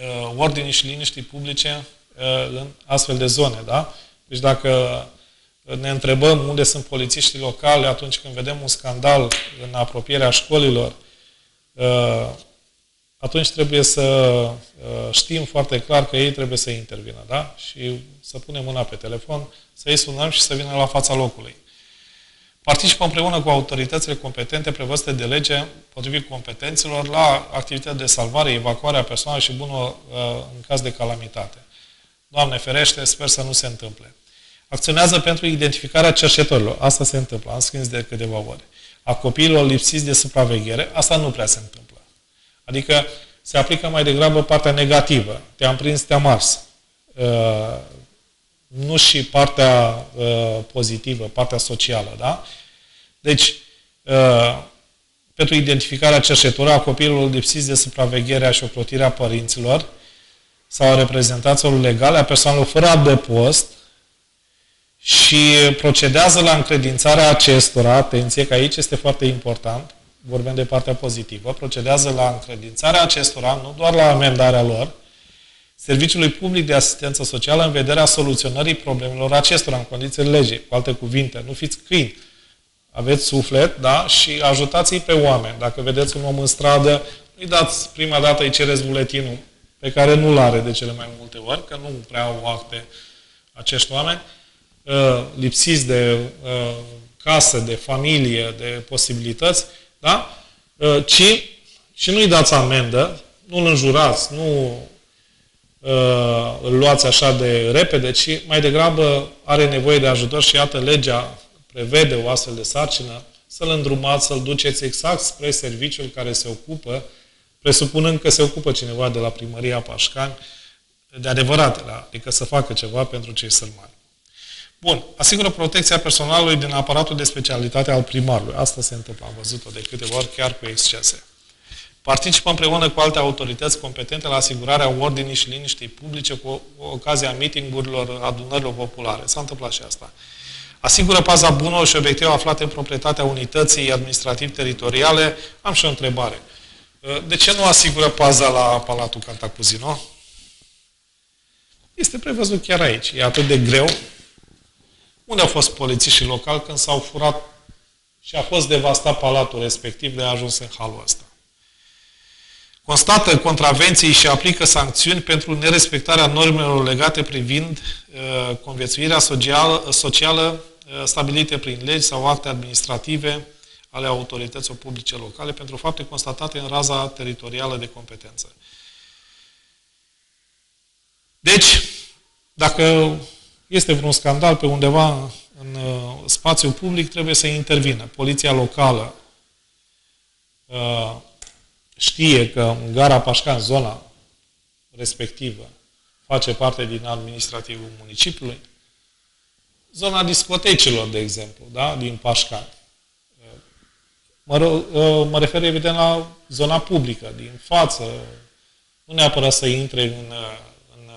uh, ordinii și liniștii publice uh, în astfel de zone. Da? Deci dacă ne întrebăm unde sunt polițiștii locale atunci când vedem un scandal în apropierea școlilor, uh, atunci trebuie să uh, știm foarte clar că ei trebuie să intervină, da? Și să punem mâna pe telefon, să-i sunăm și să vină la fața locului. Participă împreună cu autoritățile competente prevăzute de lege, potrivit competențelor, la activitatea de salvare, evacuare a persoanelor și bună uh, în caz de calamitate. Doamne ferește, sper să nu se întâmple. Acționează pentru identificarea cercetorilor. Asta se întâmplă, am scris de câteva ori. A copiilor lipsiți de supraveghere, asta nu prea se întâmplă. Adică se aplică mai degrabă partea negativă. Te-am prins, te-am ars. Uh, nu și partea uh, pozitivă, partea socială, da? Deci, uh, pentru identificarea cercetătoră a copiilor lipsiți de supravegherea și ocrotirea părinților sau a reprezentanților legale a persoanelor fără adăpost și procedează la încredințarea acestora, atenție că aici este foarte important, vorbim de partea pozitivă, procedează la încredințarea acestora, nu doar la amendarea lor, Serviciului Public de Asistență Socială în vederea soluționării problemelor acestora în condițiile legii. Cu alte cuvinte, nu fiți câini. Aveți suflet, da? Și ajutați-i pe oameni. Dacă vedeți un om în stradă, nu-i dați prima dată, îi cereți buletinul, pe care nu-l are de cele mai multe ori, că nu prea au acte acești oameni, uh, lipsiți de uh, casă, de familie, de posibilități, da? Uh, ci și nu-i dați amendă, nu-l înjurați, nu uh, îl luați așa de repede, ci mai degrabă are nevoie de ajutor și iată legea prevede o astfel de sarcină, să-l îndrumați, să-l duceți exact spre serviciul care se ocupă, presupunând că se ocupă cineva de la primăria Pașcani, de adevăratele, adică să facă ceva pentru cei sărmani. Bun. Asigură protecția personalului din aparatul de specialitate al primarului. Asta se întâmplă, am văzut-o de câteva ori, chiar cu excese. Participă împreună cu alte autorități competente la asigurarea ordinii și liniștii publice cu ocazia mitingurilor, adunărilor populare. S-a întâmplat și asta. Asigură paza bună și obiective aflate în proprietatea unității administrativ-teritoriale. Am și o întrebare. De ce nu asigură paza la Palatul Cantacuzino? Este prevăzut chiar aici. E atât de greu unde au fost polițiștii locali când s-au furat și a fost devastat palatul respectiv de a ajuns în halul ăsta? Constată contravenții și aplică sancțiuni pentru nerespectarea normelor legate privind uh, conviețuirea socială, socială uh, stabilite prin legi sau acte administrative ale autorităților publice locale pentru fapte constatate în raza teritorială de competență. Deci, dacă este vreun scandal pe undeva în uh, spațiu public, trebuie să intervină. Poliția locală uh, știe că în gara Pașcan, zona respectivă, face parte din administrativul municipiului. Zona discotecilor, de exemplu, da? din Pașcan. Mă, uh, mă refer evident la zona publică, din față, nu neapărat să intre în, în,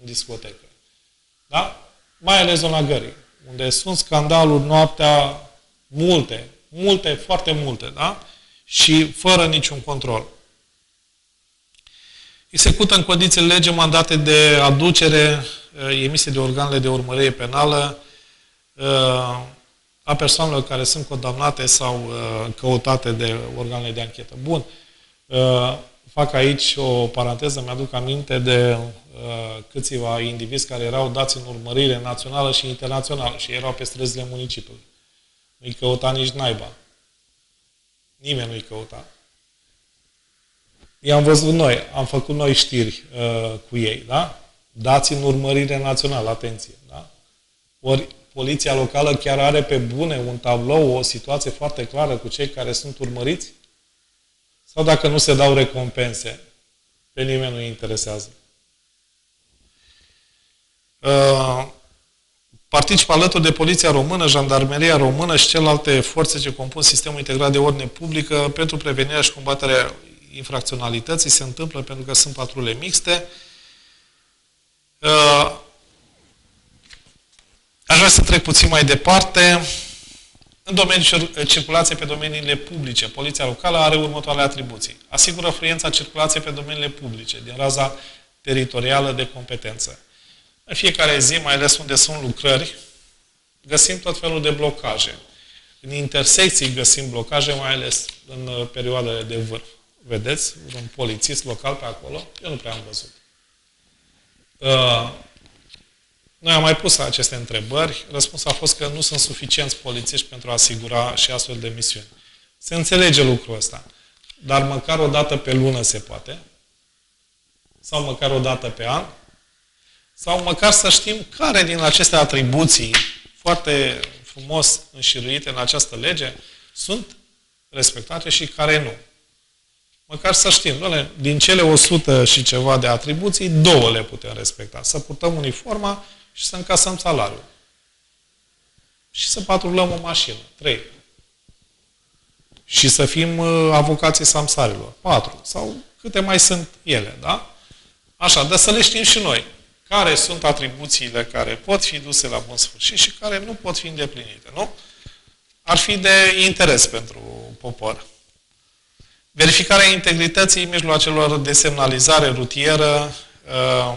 în discotecă. Da? Mai ales zona gării, unde sunt scandaluri noaptea multe, multe, foarte multe, da? Și fără niciun control. Execută în condiții lege mandate de aducere eh, emise de organele de urmărire penală eh, a persoanelor care sunt condamnate sau eh, căutate de organele de anchetă. Bun. Fac aici o paranteză, mi-aduc aminte de uh, câțiva indivizi care erau dați în urmărire națională și internațională și erau pe străzile municipiului. Nu-i căuta nici naiba. Nimeni nu-i căuta. I-am văzut noi, am făcut noi știri uh, cu ei, da? Dați în urmărire națională, atenție, da? Ori poliția locală chiar are pe bune un tablou, o situație foarte clară cu cei care sunt urmăriți? Sau dacă nu se dau recompense, pe nimeni nu interesează. Uh, participă alături de Poliția Română, Jandarmeria Română și celelalte forțe ce compun sistemul integrat de ordine publică pentru prevenirea și combaterea infracționalității. Se întâmplă pentru că sunt patrule mixte. Uh, aș vrea să trec puțin mai departe. În domeniul circulației pe domeniile publice, poliția locală are următoarele atribuții. Asigură fluența circulației pe domeniile publice, din raza teritorială de competență. În fiecare zi, mai ales unde sunt lucrări, găsim tot felul de blocaje. În intersecții găsim blocaje, mai ales în uh, perioadele de vârf. Vedeți? Un polițist local pe acolo? Eu nu prea am văzut. Uh, noi am mai pus aceste întrebări. Răspunsul a fost că nu sunt suficienți polițiști pentru a asigura și astfel de misiuni. Se înțelege lucrul ăsta. Dar măcar o dată pe lună se poate. Sau măcar o dată pe an. Sau măcar să știm care din aceste atribuții foarte frumos înșiruite în această lege sunt respectate și care nu. Măcar să știm, doamne, din cele 100 și ceva de atribuții, două le putem respecta. Să purtăm uniforma și să încasăm salariul. Și să patrulăm o mașină. Trei. Și să fim uh, avocații samsarilor. Patru. Sau câte mai sunt ele, da? Așa, dar să le știm și noi. Care sunt atribuțiile care pot fi duse la bun sfârșit și care nu pot fi îndeplinite, nu? Ar fi de interes pentru popor. Verificarea integrității mijloacelor de semnalizare rutieră, uh,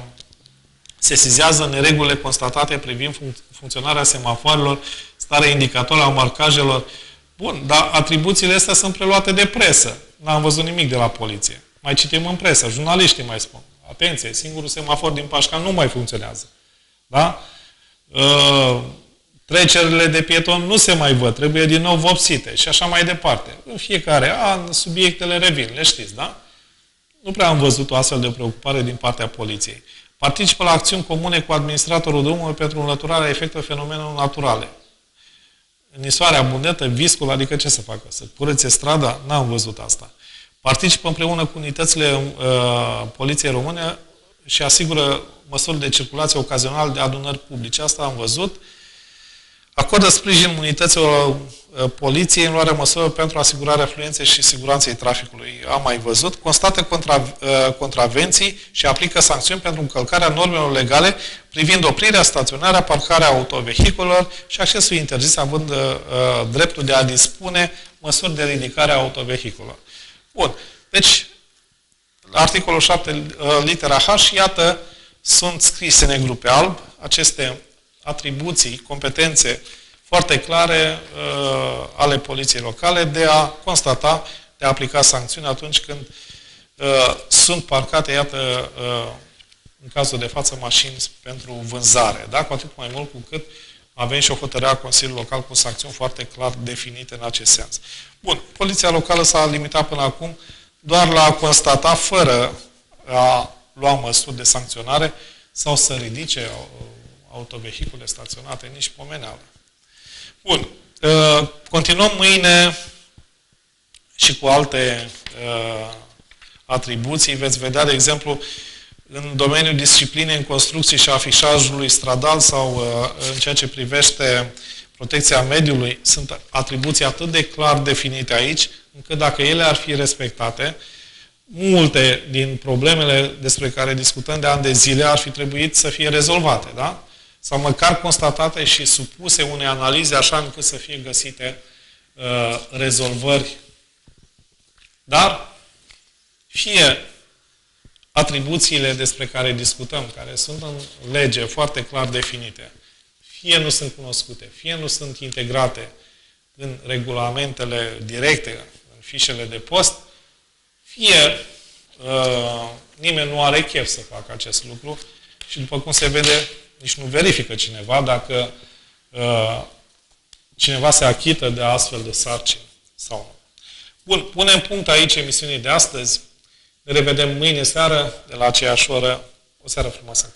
sesizează neregulile constatate privind funcț- funcționarea semafoarelor, starea indicatoare a marcajelor. Bun, dar atribuțiile astea sunt preluate de presă. N-am văzut nimic de la poliție. Mai citim în presă, jurnaliștii mai spun. Atenție, singurul semafor din Pașca nu mai funcționează. Da? Uh, trecerile de pieton nu se mai văd, trebuie din nou vopsite și așa mai departe. În fiecare an subiectele revin, le știți, da? Nu prea am văzut o astfel de preocupare din partea poliției. Participă la acțiuni comune cu administratorul drumului pentru înlăturarea efectelor fenomenelor naturale. Nisoarea abundentă, viscul, adică ce să facă? Să curățe strada? N-am văzut asta. Participă împreună cu unitățile uh, Poliției Române și asigură măsuri de circulație ocazional de adunări publice. Asta am văzut. Uh, acordă sprijin unităților uh, poliției în luarea măsurilor pentru asigurarea fluenței și siguranței traficului. Am mai văzut, constată contra, uh, contravenții și aplică sancțiuni pentru încălcarea normelor legale privind oprirea, staționarea, parcarea autovehiculelor și accesul interzis având uh, dreptul de a dispune măsuri de ridicare a autovehiculelor. Bun. Deci, articolul 7, uh, litera H, iată, sunt scrise negru pe alb aceste atribuții, competențe foarte clare uh, ale poliției locale de a constata, de a aplica sancțiuni atunci când uh, sunt parcate, iată, uh, în cazul de față, mașini pentru vânzare. Da? Cu atât mai mult cu cât avem și o hotărâre a Consiliului Local cu sancțiuni foarte clar definite în acest sens. Bun, poliția locală s-a limitat până acum doar la a constata, fără a lua măsuri de sancționare sau să ridice autovehicule staționate, nici pomeneală. Bun. Uh, continuăm mâine și cu alte uh, atribuții. Veți vedea, de exemplu, în domeniul disciplinei în construcții și afișajului stradal sau uh, în ceea ce privește protecția mediului, sunt atribuții atât de clar definite aici, încât dacă ele ar fi respectate, multe din problemele despre care discutăm de ani de zile ar fi trebuit să fie rezolvate, da? sau măcar constatate și supuse unei analize așa încât să fie găsite uh, rezolvări. Dar fie atribuțiile despre care discutăm, care sunt în lege foarte clar definite, fie nu sunt cunoscute, fie nu sunt integrate în regulamentele directe, în fișele de post, fie uh, nimeni nu are chef să facă acest lucru și după cum se vede, nici nu verifică cineva dacă uh, cineva se achită de astfel de sarcini sau nu. Bun, punem punct aici emisiunii de astăzi. Ne revedem mâine seară, de la aceeași oră. O seară frumoasă în